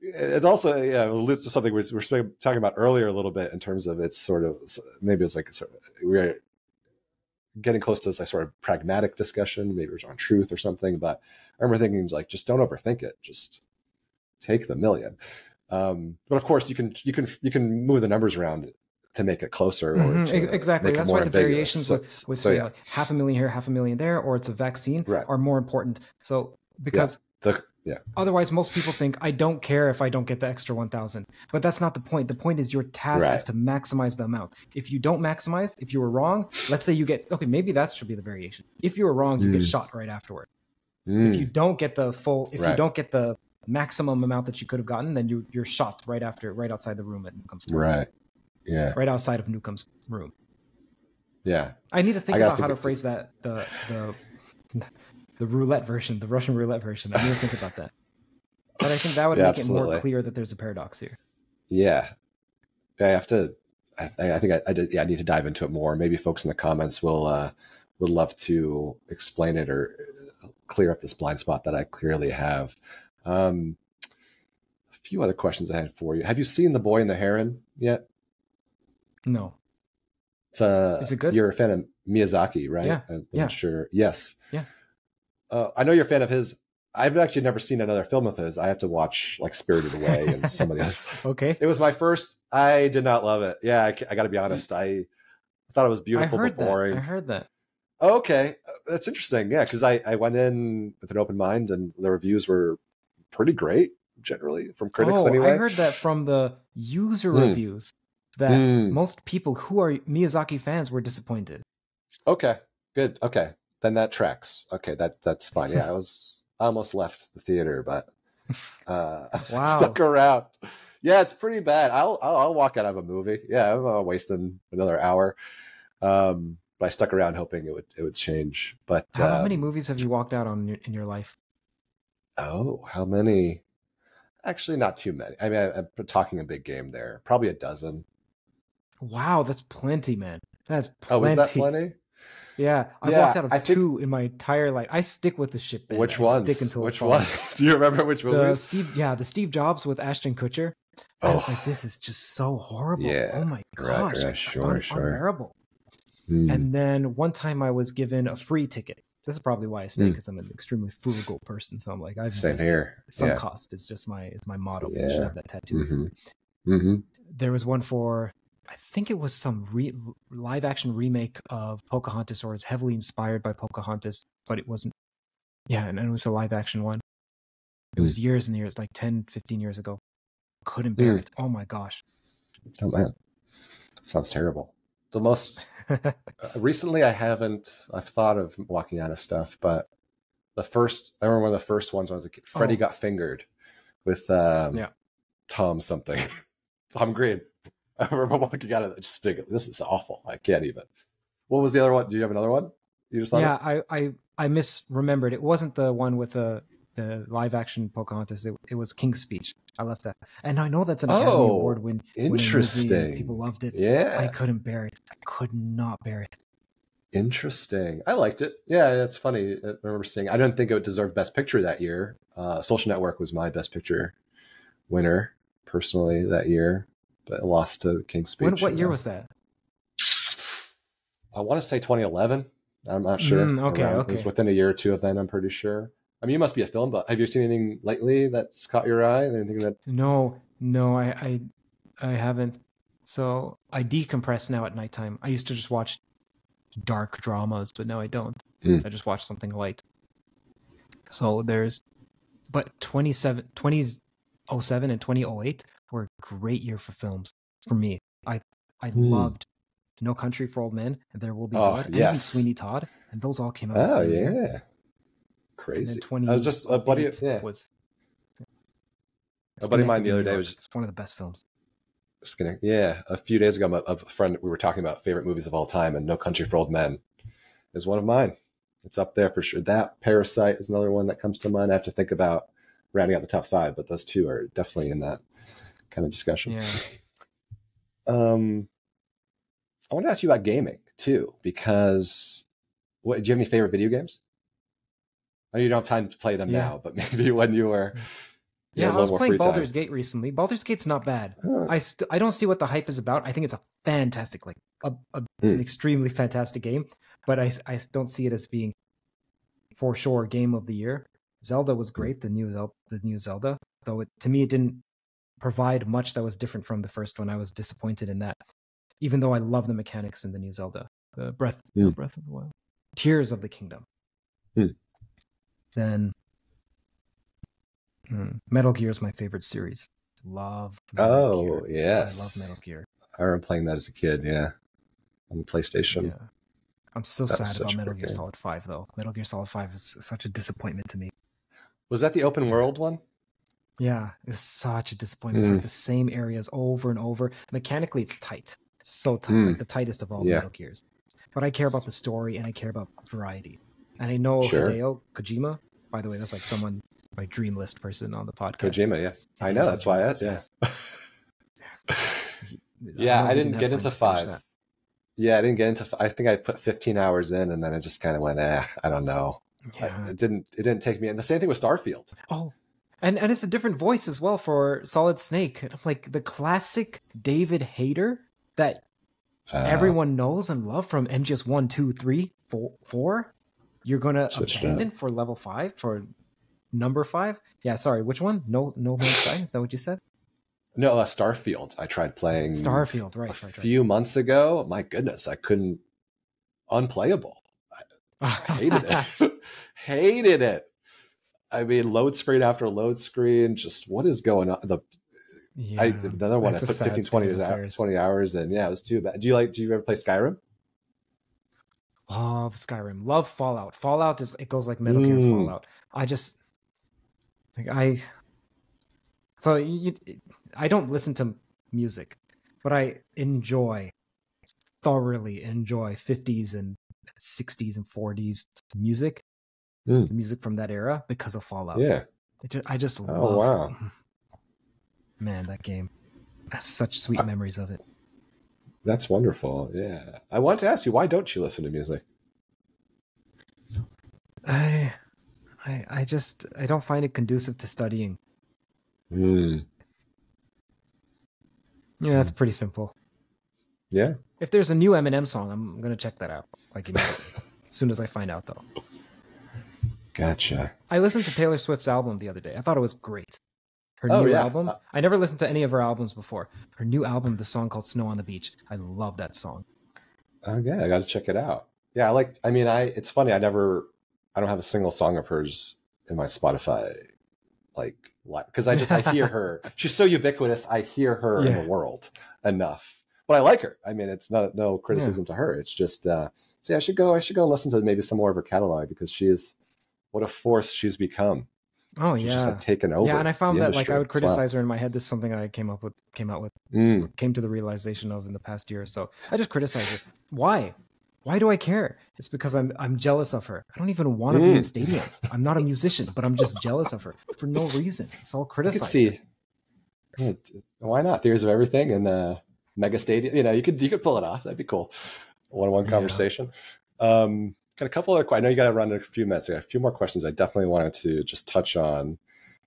it also yeah alludes to something we were talking about earlier a little bit in terms of it's sort of maybe it's like sort of, we're getting close to this like sort of pragmatic discussion maybe it's on truth or something but i remember thinking like just don't overthink it just take the million um, but of course you can you can you can move the numbers around to make it closer or Mhm, to exactly. That's why the ambiguous. variations So- with, with so, say, yeah. like half a million here, half a million there, or it's a vaccine Right. are more important. So because the, yeah otherwise, most people think I don't care if I don't get the extra one thousand. But that's not the point. The point is your task Right. is to maximize the amount. If you don't maximize, if you were wrong, let's say you get okay, maybe that should be the variation. If you were wrong, you get Mm. shot right afterward. Mm, If you don't get the full, if you don't get the maximum amount that you could have gotten, then you you're shot right after, right outside the room at Newcomb's right yeah right outside of Newcomb's room. yeah I need to think about how to phrase that the the the roulette version, the Russian roulette version. I need to think about that. But I think that would Yeah, make it more clear that there's a paradox here. Yeah, I have to. I, I think I, I did. Yeah, I need to dive into it more. Maybe folks in the comments will uh, would love to explain it or clear up this blind spot that I clearly have. Um, a few other questions I had for you. Have you seen The Boy and the Heron yet? No. It's, uh, Is it good? You're a fan of Miyazaki, right? Yeah, I'm yeah. sure. Yes. Yeah. Uh, I know you're a fan of his. I've actually never seen another film of his. I have to watch like Spirited Away and some of the others. Okay. It was my first. I did not love it. Yeah, I, I got to be honest. I I thought it was beautiful but that. boring. I heard that. Okay, that's interesting. Yeah, because I I went in with an open mind and the reviews were pretty great generally from critics oh, anyway. I heard that from the user Hmm. reviews. that Mm. most people who are Miyazaki fans were disappointed. Okay, good. Okay, then that tracks. Okay, that that's fine. Yeah, I was I almost left the theater, but uh, Wow. stuck around. Yeah, it's pretty bad. I'll, I'll I'll walk out of a movie. Yeah, I'm uh, wasting another hour. Um, but I stuck around hoping it would it would change. But How um, many movies have you walked out on in your, in your life? Oh, how many? Actually, not too many. I mean, I, I'm talking a big game there. Probably a dozen. Wow, that's plenty, man. That's plenty. Oh, was that plenty? Yeah, I've Yeah, walked out of I two in my entire life. I stick with the shit. Man. Which I ones? Stick until Which one? Do you remember which The? Steve, yeah, the Steve Jobs with Ashton Kutcher. I was Oh. like, this is just so horrible. Yeah, Oh my right, gosh, right, I sure, found it sure. unbearable. Hmm. And then one time I was given a free ticket. This is probably why I stay Hmm. because I'm an extremely frugal person. So I'm like, I've Same here. Some Yeah. cost is just my it's my motto. I Yeah. should have that tattoo. Mm-hmm. Mm-hmm. There was one for I think it was some re- live action remake of Pocahontas, or it's heavily inspired by Pocahontas, but it wasn't. Yeah, and it was a live action one. It was years and years, like 10, 15 years ago. Couldn't bear Hmm. it. Oh my gosh. Oh man, sounds terrible. The most uh, recently, I haven't. I've thought of walking out of stuff, but the first, I remember one of the first ones when I was a kid. Freddie Oh. got fingered with um, Yeah. Tom something, Tom Green. I remember walking out of it, just thinking, "This is awful. I can't even." What was the other one? Do you have another one? You just thought yeah? I, I I misremembered. It wasn't the one with the the live action Pocahontas. It, it was King's Speech. I left that, and I know that's an Academy Oh, Award win. interesting. People loved it. Yeah, I couldn't bear it. I could not bear it. Interesting. I liked it. Yeah, that's funny. I remember seeing. I didn't think it deserved Best Picture that year. Uh, Social Network was my Best Picture winner personally that year, but it lost to King's Speech. When, what year was that? I want to say 2011. I'm not sure. Mm, okay, Around- It was within a year or two of then. I'm pretty sure. I mean, you must be a film, but have you seen anything lately that's caught your eye? Anything that? No, no, I, I, I haven't. So I decompress now at nighttime. I used to just watch dark dramas, but now I don't. Mm. I just watch something light. So there's, but 27, 2007 and 2008 were a great year for films for me. I, I Mm. loved No Country for Old Men and There Will Be Oh, Blood and. Sweeney Todd, and those all came out. Oh same year. Crazy. 20 I was just a buddy. Yeah, was A buddy of mine the other day was- It's one of the best films. Skinner. Yeah, a few days ago, my- a friend we were talking about favorite movies of all time, and No Country for Old Men is one of mine. It's up there for sure. That Parasite is another one that comes to mind. I have to think about rounding out the top five, but those two are definitely in that kind of discussion. Yeah. Um, I want to ask you about gaming too, because what do you have any favorite video games? I know you don't have time to play them Yeah. now, but maybe when you were, you Yeah, I was playing free time. Baldur's Gate recently. Baldur's Gate's not bad. Huh. I st- I don't see what the hype is about. I think it's a fantastic, like a, a it's an Hmm. extremely fantastic game, but I, I don't see it as being for sure game of the year. Zelda was great, the new Zelda, the new Zelda, though it, to me it didn't provide much that was different from the first one. I was disappointed in that, even though I love the mechanics in the new Zelda, the Breath Hmm. Breath of the Wild, Tears of the Kingdom. Hmm. Then Hmm. Metal Gear is my favorite series. Love. Metal Oh Gear. yes, I love Metal Gear. I remember playing that as a kid. Yeah, on the PlayStation. Yeah. I'm so That sad about Metal Gear game. Solid 5 though. Metal Gear Solid 5 is such a disappointment to me. Was that the open world one? Yeah, it's such a disappointment. It's Mm. like the same areas over and over. Mechanically, it's tight. So tight, Mm. like the tightest of all Yeah. Metal Gears. But I care about the story and I care about variety. And I know Sure. Hideo Kojima. By the way, that's like someone my dream list person on the podcast. Kojima. Yeah, I know. That's why I asked. Yeah. Yeah, I he didn't get into five. that. Yeah, I didn't get into. I think I put 15 hours in, and then I just kind of went, eh, I don't know. I- Yeah. It didn't. It didn't take me. And the same thing with Starfield. Oh, and and it's a different voice as well for Solid Snake. Like the classic David Hayter that Uh, everyone knows and love from MGS one, two, three, four, four. You're gonna Switched it abandon for level five for number five. Yeah, sorry, which one? No, No Man's Sky. Is that what you said? No, uh, Starfield. I tried playing Starfield, a right, right, right. few months ago. My goodness, I couldn't. Unplayable. I hated it. hated it. I mean, load screen after load screen. Just what is going on? The Yeah, I, another one I put 15, 20 hours, 20 hours and yeah, it was too bad. Do you like, do you ever play Skyrim? Love Skyrim. Love Fallout. Fallout is, it goes like Metal Gear mm. Fallout. I just, like, I, so you, I don't listen to music, but I enjoy, thoroughly enjoy 50s and 60s and 40s music, mm. music from that era because of Fallout. Yeah. Just, I just oh, love. wow. Man, that game. I have such sweet uh, memories of it. That's wonderful. Yeah. I want to ask you, why don't you listen to music? I, I, I just I don't find it conducive to studying. Hmm. Yeah, that's pretty simple. Yeah. If there's a new Eminem song, I'm gonna check that out. Like as soon as I find out, though. Gotcha. I listened to Taylor Swift's album the other day. I thought it was great. Her oh, new yeah. album. Uh, I never listened to any of her albums before. Her new album, the song called "Snow on the Beach." I love that song. Okay, I got to check it out. Yeah, I like. I mean, I. It's funny. I never. I don't have a single song of hers in my Spotify, like because I just I hear her. She's so ubiquitous. I hear her yeah. in the world enough. But I like her. I mean, it's not no criticism yeah. to her. It's just. uh See, I should go. I should go listen to maybe some more of her catalog because she is what a force she's become. Oh she's yeah, just like taken over. Yeah, and I found that industry. like I would criticize her in my head. This is something I came up with, came out with, mm. came to the realization of in the past year or so. I just criticize her. Why? Why do I care? It's because I'm I'm jealous of her. I don't even want to mm. be in mm. stadiums. I'm not a musician, but I'm just jealous of her for no reason. It's all criticizing. See, why not? Theories of everything and uh, mega stadium. You know, you could you could pull it off. That'd be cool. One on one conversation. Yeah. Um, got a couple other. I know you got to run in a few minutes. I got a few more questions. I definitely wanted to just touch on.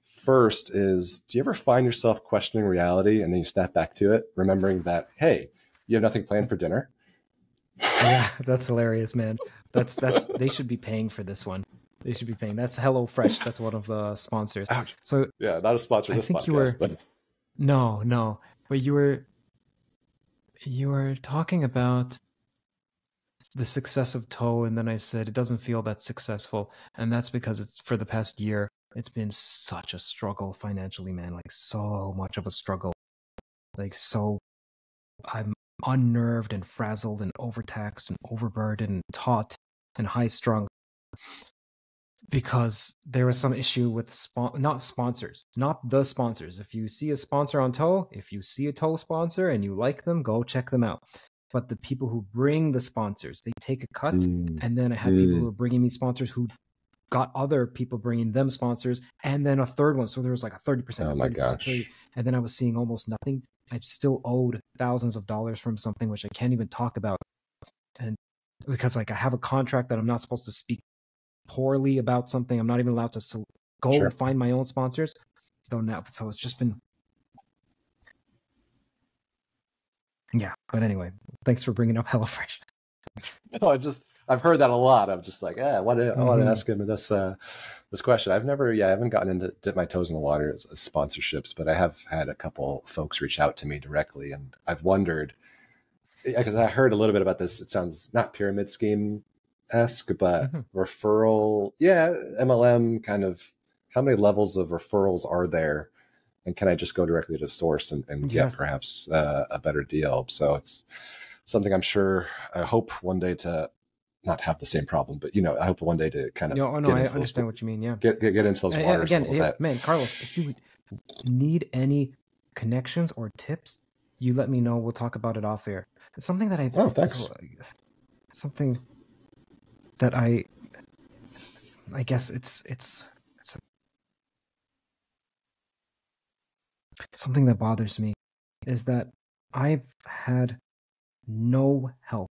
First is, do you ever find yourself questioning reality and then you snap back to it, remembering that hey, you have nothing planned for dinner? yeah, that's hilarious, man. That's that's they should be paying for this one. They should be paying. That's HelloFresh. That's one of the sponsors. Ouch. So yeah, not a sponsor. I think podcast, you were. But... No, no, but you were. You were talking about the success of TOE and then i said it doesn't feel that successful. And that's because it's for the past year it's been such a struggle financially man like so much of a struggle. Like so i'm unnerved and frazzled and overtaxed and overburdened and taut and high strung because there was some issue with not sponsors not the sponsors. If you see a sponsor on TOE if you see a TOE sponsor and you like them go check them out but the people who bring the sponsors they take a cut mm. and then i had mm. people who were bringing me sponsors who got other people bringing them sponsors and then a third one so there was like a 30% oh my 30%, gosh. 30, and then i was seeing almost nothing i still owed thousands of dollars from something which i can't even talk about and because like i have a contract that i'm not supposed to speak poorly about something i'm not even allowed to go sure. find my own sponsors so now so it's just been Yeah, but anyway, thanks for bringing up HelloFresh. no, I just I've heard that a lot. I'm just like, yeah, I want to mm-hmm. I want to ask him this uh, this question. I've never, yeah, I haven't gotten into dip my toes in the water as, as sponsorships, but I have had a couple folks reach out to me directly, and I've wondered because I heard a little bit about this. It sounds not pyramid scheme esque, but mm-hmm. referral. Yeah, MLM kind of. How many levels of referrals are there? And can I just go directly to source and, and yes. get perhaps uh, a better deal? So it's something I'm sure I hope one day to not have the same problem, but you know, I hope one day to kind of. No, no, I understand those, what you mean. Yeah, get get, get into those waters again. If, man, Carlos, if you need any connections or tips, you let me know. We'll talk about it off air. It's something that I. Oh, thanks. Something that I. I guess it's it's something that bothers me is that I've had no help,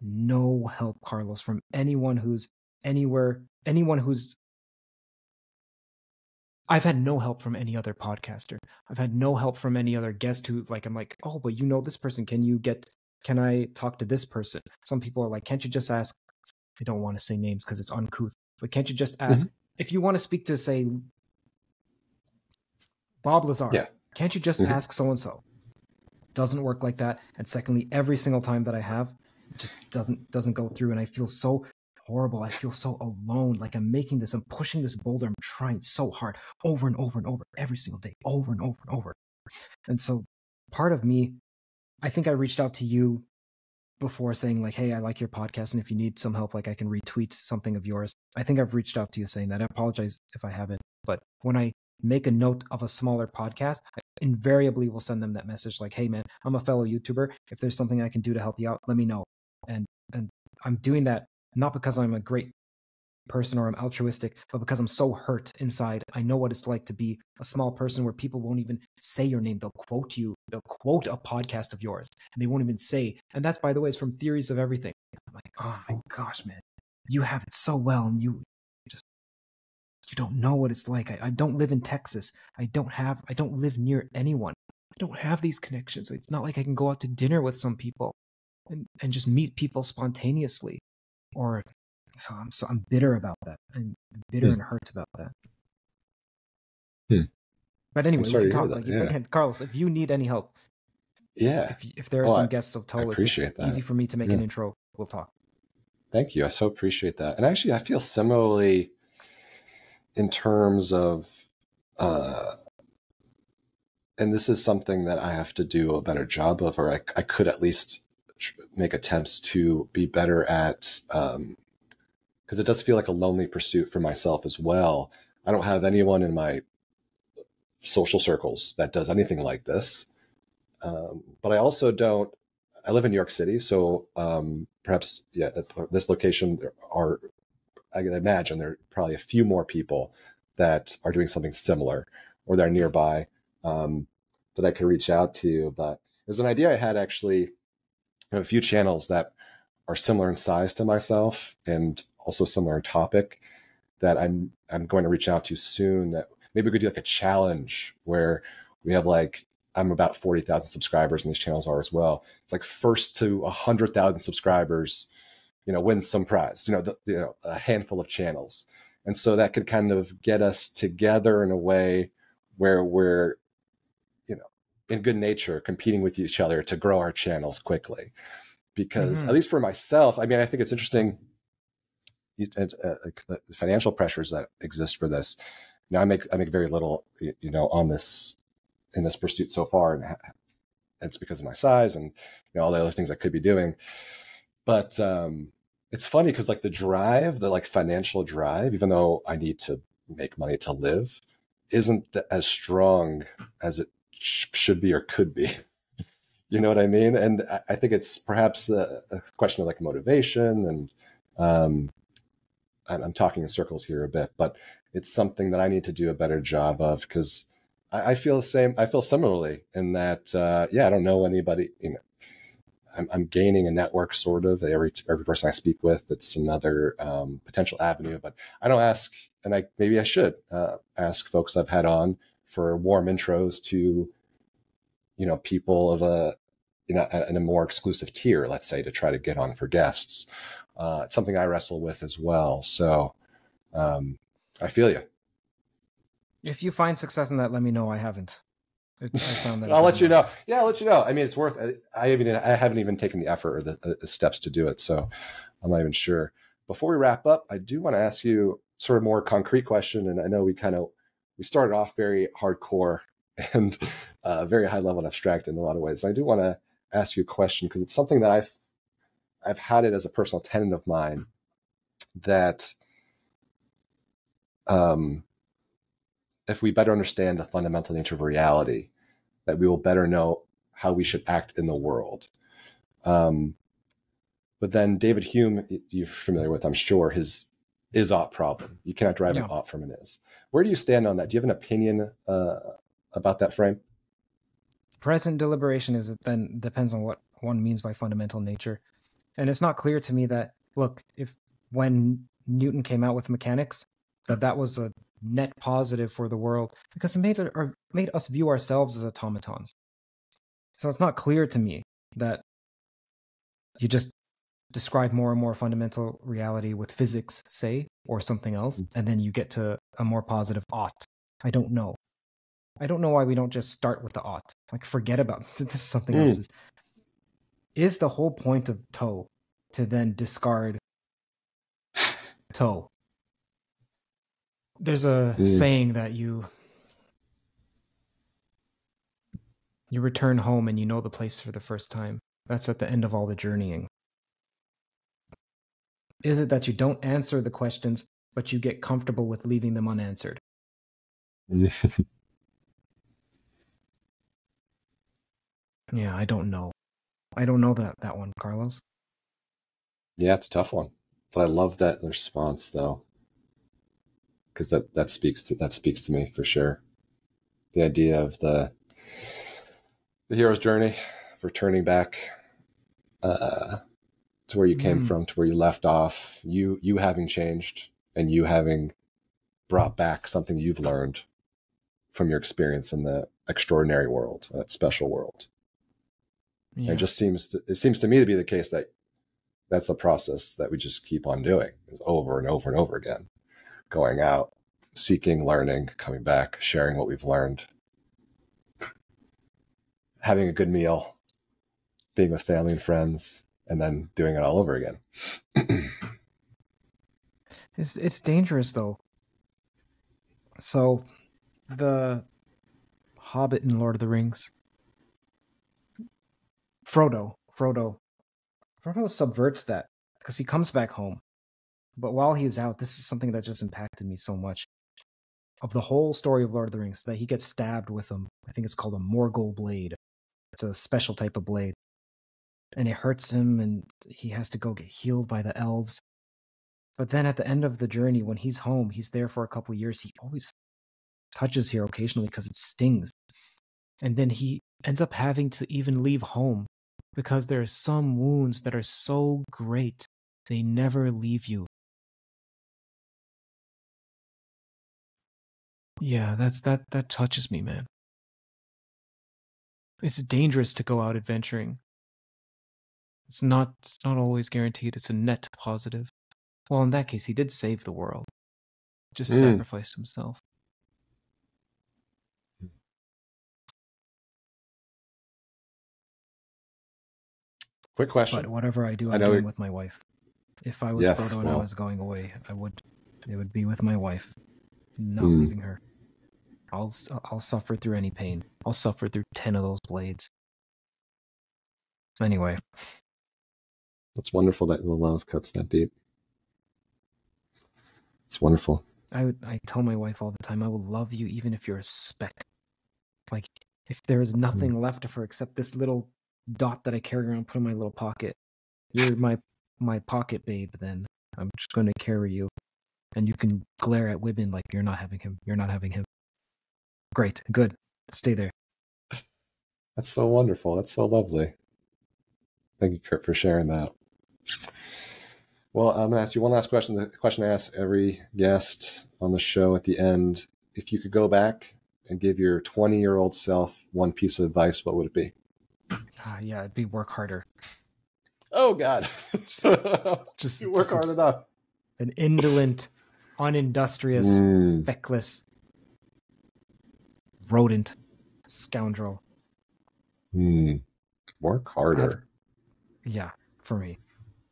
no help, Carlos, from anyone who's anywhere, anyone who's. I've had no help from any other podcaster. I've had no help from any other guest who, like, I'm like, oh, but you know this person. Can you get, can I talk to this person? Some people are like, can't you just ask? I don't want to say names because it's uncouth, but can't you just ask? Mm-hmm. If you want to speak to, say, Bob Lazar. Yeah. Can't you just mm-hmm. ask so and so? Doesn't work like that. And secondly, every single time that I have, it just doesn't doesn't go through, and I feel so horrible. I feel so alone. Like I'm making this, I'm pushing this boulder. I'm trying so hard over and over and over every single day, over and over and over. And so part of me, I think I reached out to you before saying like, "Hey, I like your podcast, and if you need some help, like I can retweet something of yours." I think I've reached out to you saying that. I apologize if I haven't, but when I make a note of a smaller podcast, I invariably will send them that message like, "Hey, man, I'm a fellow YouTuber. If there's something I can do to help you out, let me know." And and I'm doing that not because I'm a great person or I'm altruistic, but because I'm so hurt inside. I know what it's like to be a small person where people won't even say your name. They'll quote you, they'll quote a podcast of yours, and they won't even say. And that's, by the way, is from Theories of Everything. I'm like, oh my gosh, man, you have it so well, and you you don't know what it's like. I, I don't live in Texas. I don't have. I don't live near anyone. I don't have these connections. It's not like I can go out to dinner with some people and, and just meet people spontaneously or so I'm so I'm bitter about that. I'm bitter hmm. and hurt about that. Hmm. But anyway, we can talk. Like, yeah. again, Carlos, if you need any help, yeah. If, if there are some guests of TOE, appreciate that. easy for me to make yeah. an intro. We'll talk. Thank you. I so appreciate that. And actually, I feel similarly in terms of, uh, and this is something that I have to do a better job of, or I, I could at least make attempts to be better at um, because it does feel like a lonely pursuit for myself as well. I don't have anyone in my social circles that does anything like this. Um, but I also don't. I live in New York City, so um, perhaps yeah, at this location there are. I can imagine there are probably a few more people that are doing something similar, or they're nearby um, that I could reach out to. But there's an idea I had actually. A few channels that are similar in size to myself, and also similar in topic that I'm I'm going to reach out to soon. That maybe we could do like a challenge where we have like I'm about forty thousand subscribers, and these channels are as well. It's like first to hundred thousand subscribers, you know, wins some prize. You know, the, you know, a handful of channels, and so that could kind of get us together in a way where we're, you know, in good nature competing with each other to grow our channels quickly. Because mm-hmm. at least for myself, I mean, I think it's interesting uh, the financial pressures that exist for this. Now I make I make very little, you know, on this in this pursuit so far, and it's because of my size and you know all the other things I could be doing. But um, it's funny because like the drive, the like financial drive, even though I need to make money to live, isn't as strong as it sh- should be or could be. you know what I mean? And I think it's perhaps a, a question of like motivation and um, I'm talking in circles here a bit, but it's something that I need to do a better job of because I, I, feel the same. I feel similarly in that, uh, yeah, I don't know anybody. You know, I'm, I'm, gaining a network, sort of. Every every person I speak with, it's another um, potential avenue. But I don't ask, and I maybe I should uh, ask folks I've had on for warm intros to, you know, people of a you know in a more exclusive tier, let's say, to try to get on for guests uh, it's something I wrestle with as well. So um, I feel you. If you find success in that, let me know. I haven't. I found that I'll let you know. Yeah, I'll let you know. I mean, it's worth. I, I haven't. I haven't even taken the effort or the, the, steps to do it, so I'm not even sure. Before we wrap up, I do want to ask you sort of more concrete question, and I know we kind of we started off very hardcore and uh, very high level and abstract in a lot of ways. I do want to ask you a question because it's something that I've I've had it as a personal tenet of mine that um, if we better understand the fundamental nature of reality, that we will better know how we should act in the world. Um, but then David Hume, you're familiar with, I'm sure, his is ought problem. You cannot drive yeah. an ought from an is. Where do you stand on that? Do you have an opinion uh, about that frame? Present deliberation is then depends on what one means by fundamental nature. And it's not clear to me that look, if when Newton came out with mechanics, that that was a net positive for the world because it made it or made us view ourselves as automatons. So it's not clear to me that you just describe more and more fundamental reality with physics, say, or something else, mm. and then you get to a more positive ought. I don't know. I don't know why we don't just start with the ought. Like forget about this is something mm. else. Is is the whole point of TOE to then discard TOE? There's a mm. saying that you You return home and you know the place for the first time. That's at the end of all the journeying. Is it that you don't answer the questions, but you get comfortable with leaving them unanswered? yeah, I don't know. I don't know that that one, Carlos. Yeah, it's a tough one, but I love that response though, because that that speaks to that speaks to me for sure. The idea of the the hero's journey, for turning back uh, to where you came Mm. from, to where you left off, you you having changed, and you having brought back something you've learned from your experience in the extraordinary world, that special world. Yeah. It just seems to, it seems to me to be the case that that's the process that we just keep on doing is over and over and over again, going out, seeking, learning, coming back, sharing what we've learned, having a good meal, being with family and friends, and then doing it all over again. It's it's dangerous though. So, the Hobbit in Lord of the Rings, Frodo, Frodo, Frodo subverts that because he comes back home, but while he is out, this is something that just impacted me so much. Of the whole story of Lord of the Rings, that he gets stabbed with him. I think it's called a Morgul blade. It's a special type of blade, and it hurts him, and he has to go get healed by the elves. But then at the end of the journey, when he's home, he's there for a couple years. He always touches here occasionally because it stings. And then he ends up having to even leave home because there are some wounds that are so great, they never leave you. Yeah, that's that that touches me, man. It's dangerous to go out adventuring. It's not it's not always guaranteed it's a net positive. Well, in that case, he did save the world. Just Mm. sacrificed himself. Quick question. But whatever I do, I I'm know doing it- with my wife. If I was Yes, Frodo and I was going away, I would. It would be with my wife, not Hmm. leaving her. I'll I'll suffer through any pain. I'll suffer through ten of those blades. Anyway, It's wonderful that the love cuts that deep. It's wonderful. I would. I tell my wife all the time, I will love you even if you're a speck. Like if there is nothing mm. left of her except this little dot that I carry around, put in my little pocket. You're my my pocket babe. Then I'm just going to carry you, and you can glare at women like you're not having him. You're not having him. Great, good. Stay there. That's so wonderful. That's so lovely. Thank you, Curt, for sharing that. Well, I'm going to ask you one last question. The question I ask every guest on the show at the end if you could go back and give your 20 year old self one piece of advice, what would it be? Ah, yeah, it'd be work harder. Oh, God. Just, you work just hard enough. an indolent, unindustrious, Mm, feckless rodent, scoundrel. Hmm. Work harder. Yeah, for me.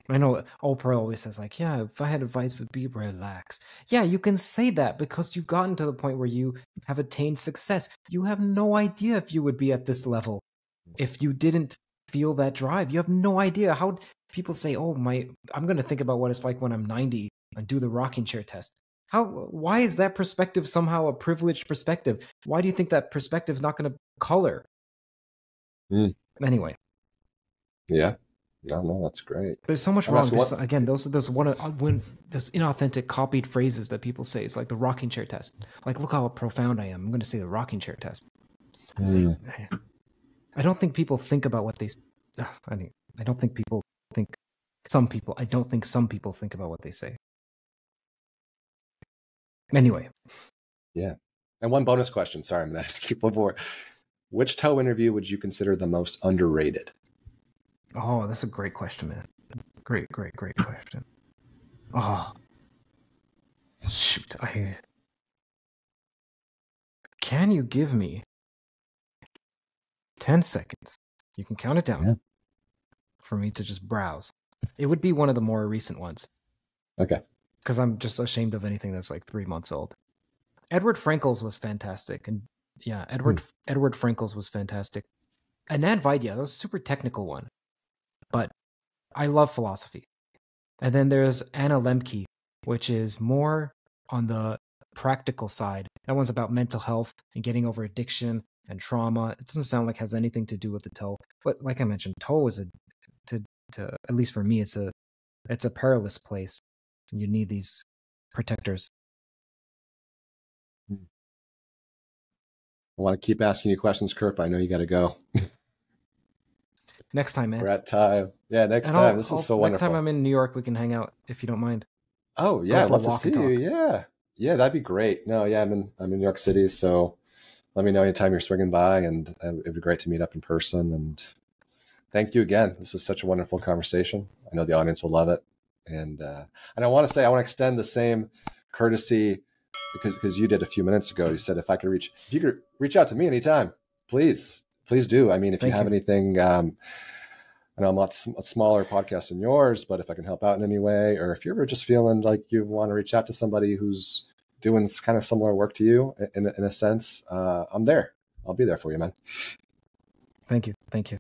I know Oprah always says like, yeah, if I had advice would be relax. Yeah, you can say that because you've gotten to the point where you have attained success. You have no idea if you would be at this level if you didn't feel that drive. You have no idea how people say, "Oh, my I'm going to think about what it's like when I'm 90 and do the rocking chair test." How why is that perspective somehow a privileged perspective? Why do you think that perspective is not going to color? Mm. Anyway, Yeah. No, no, that's great. there's so much wrong. There's, again, those those one uh, when those inauthentic copied phrases that people say. It's like the rocking chair test. Like, look how profound I am. I'm going to say the rocking chair test. Like, I don't think people think about what they. I mean, I don't think people think. Some people. I don't think some people think about what they say. Anyway, Yeah. And one bonus question. Sorry, I'm going to ask you one more. Which TOE interview would you consider the most underrated? oh, that's a great question, man. Great, great, great question. Oh, shoot! I can you give me ten seconds? You can count it down Yeah. for me to just browse. It would be one of the more recent ones. Okay. Because I'm just ashamed of anything that's like three months old. Edward Frenkel's was fantastic, and yeah, Edward hmm. Edward Frenkel's was fantastic. Anand Vaidya, that's a super technical one, but I love philosophy. And then there's Anna Lembke, which is more on the practical side. That one's about mental health and getting over addiction and trauma. It doesn't sound like it has anything to do with the TOE, but like I mentioned, TOE is a to to at least for me, it's a it's a perilous place. You need these protectors. Hmm. I want to keep asking you questions, Curt. I know you got to go. Next time, man. We're at time. Yeah, next and time. I'll, this I'll, is so wonderful. Next time I'm in New York, we can hang out if you don't mind. Oh yeah, I'd love to see you. Yeah, yeah, that'd be great. No, yeah, I'm in I'm in New York City, so let me know anytime you're swinging by, and it'd be great to meet up in person. And thank you again. This was such a wonderful conversation. I know the audience will love it, and uh, and I want to say I want to extend the same courtesy because because you did a few minutes ago. You said if I could reach if you could reach out to me anytime, please please do. I mean, if you have you. anything. Um, I know I'm not a smaller podcast than yours, but if I can help out in any way, or if you're ever just feeling like you want to reach out to somebody who's doing kind of similar work to you in, in a sense, uh, I'm there. I'll be there for you, man. Thank you. Thank you.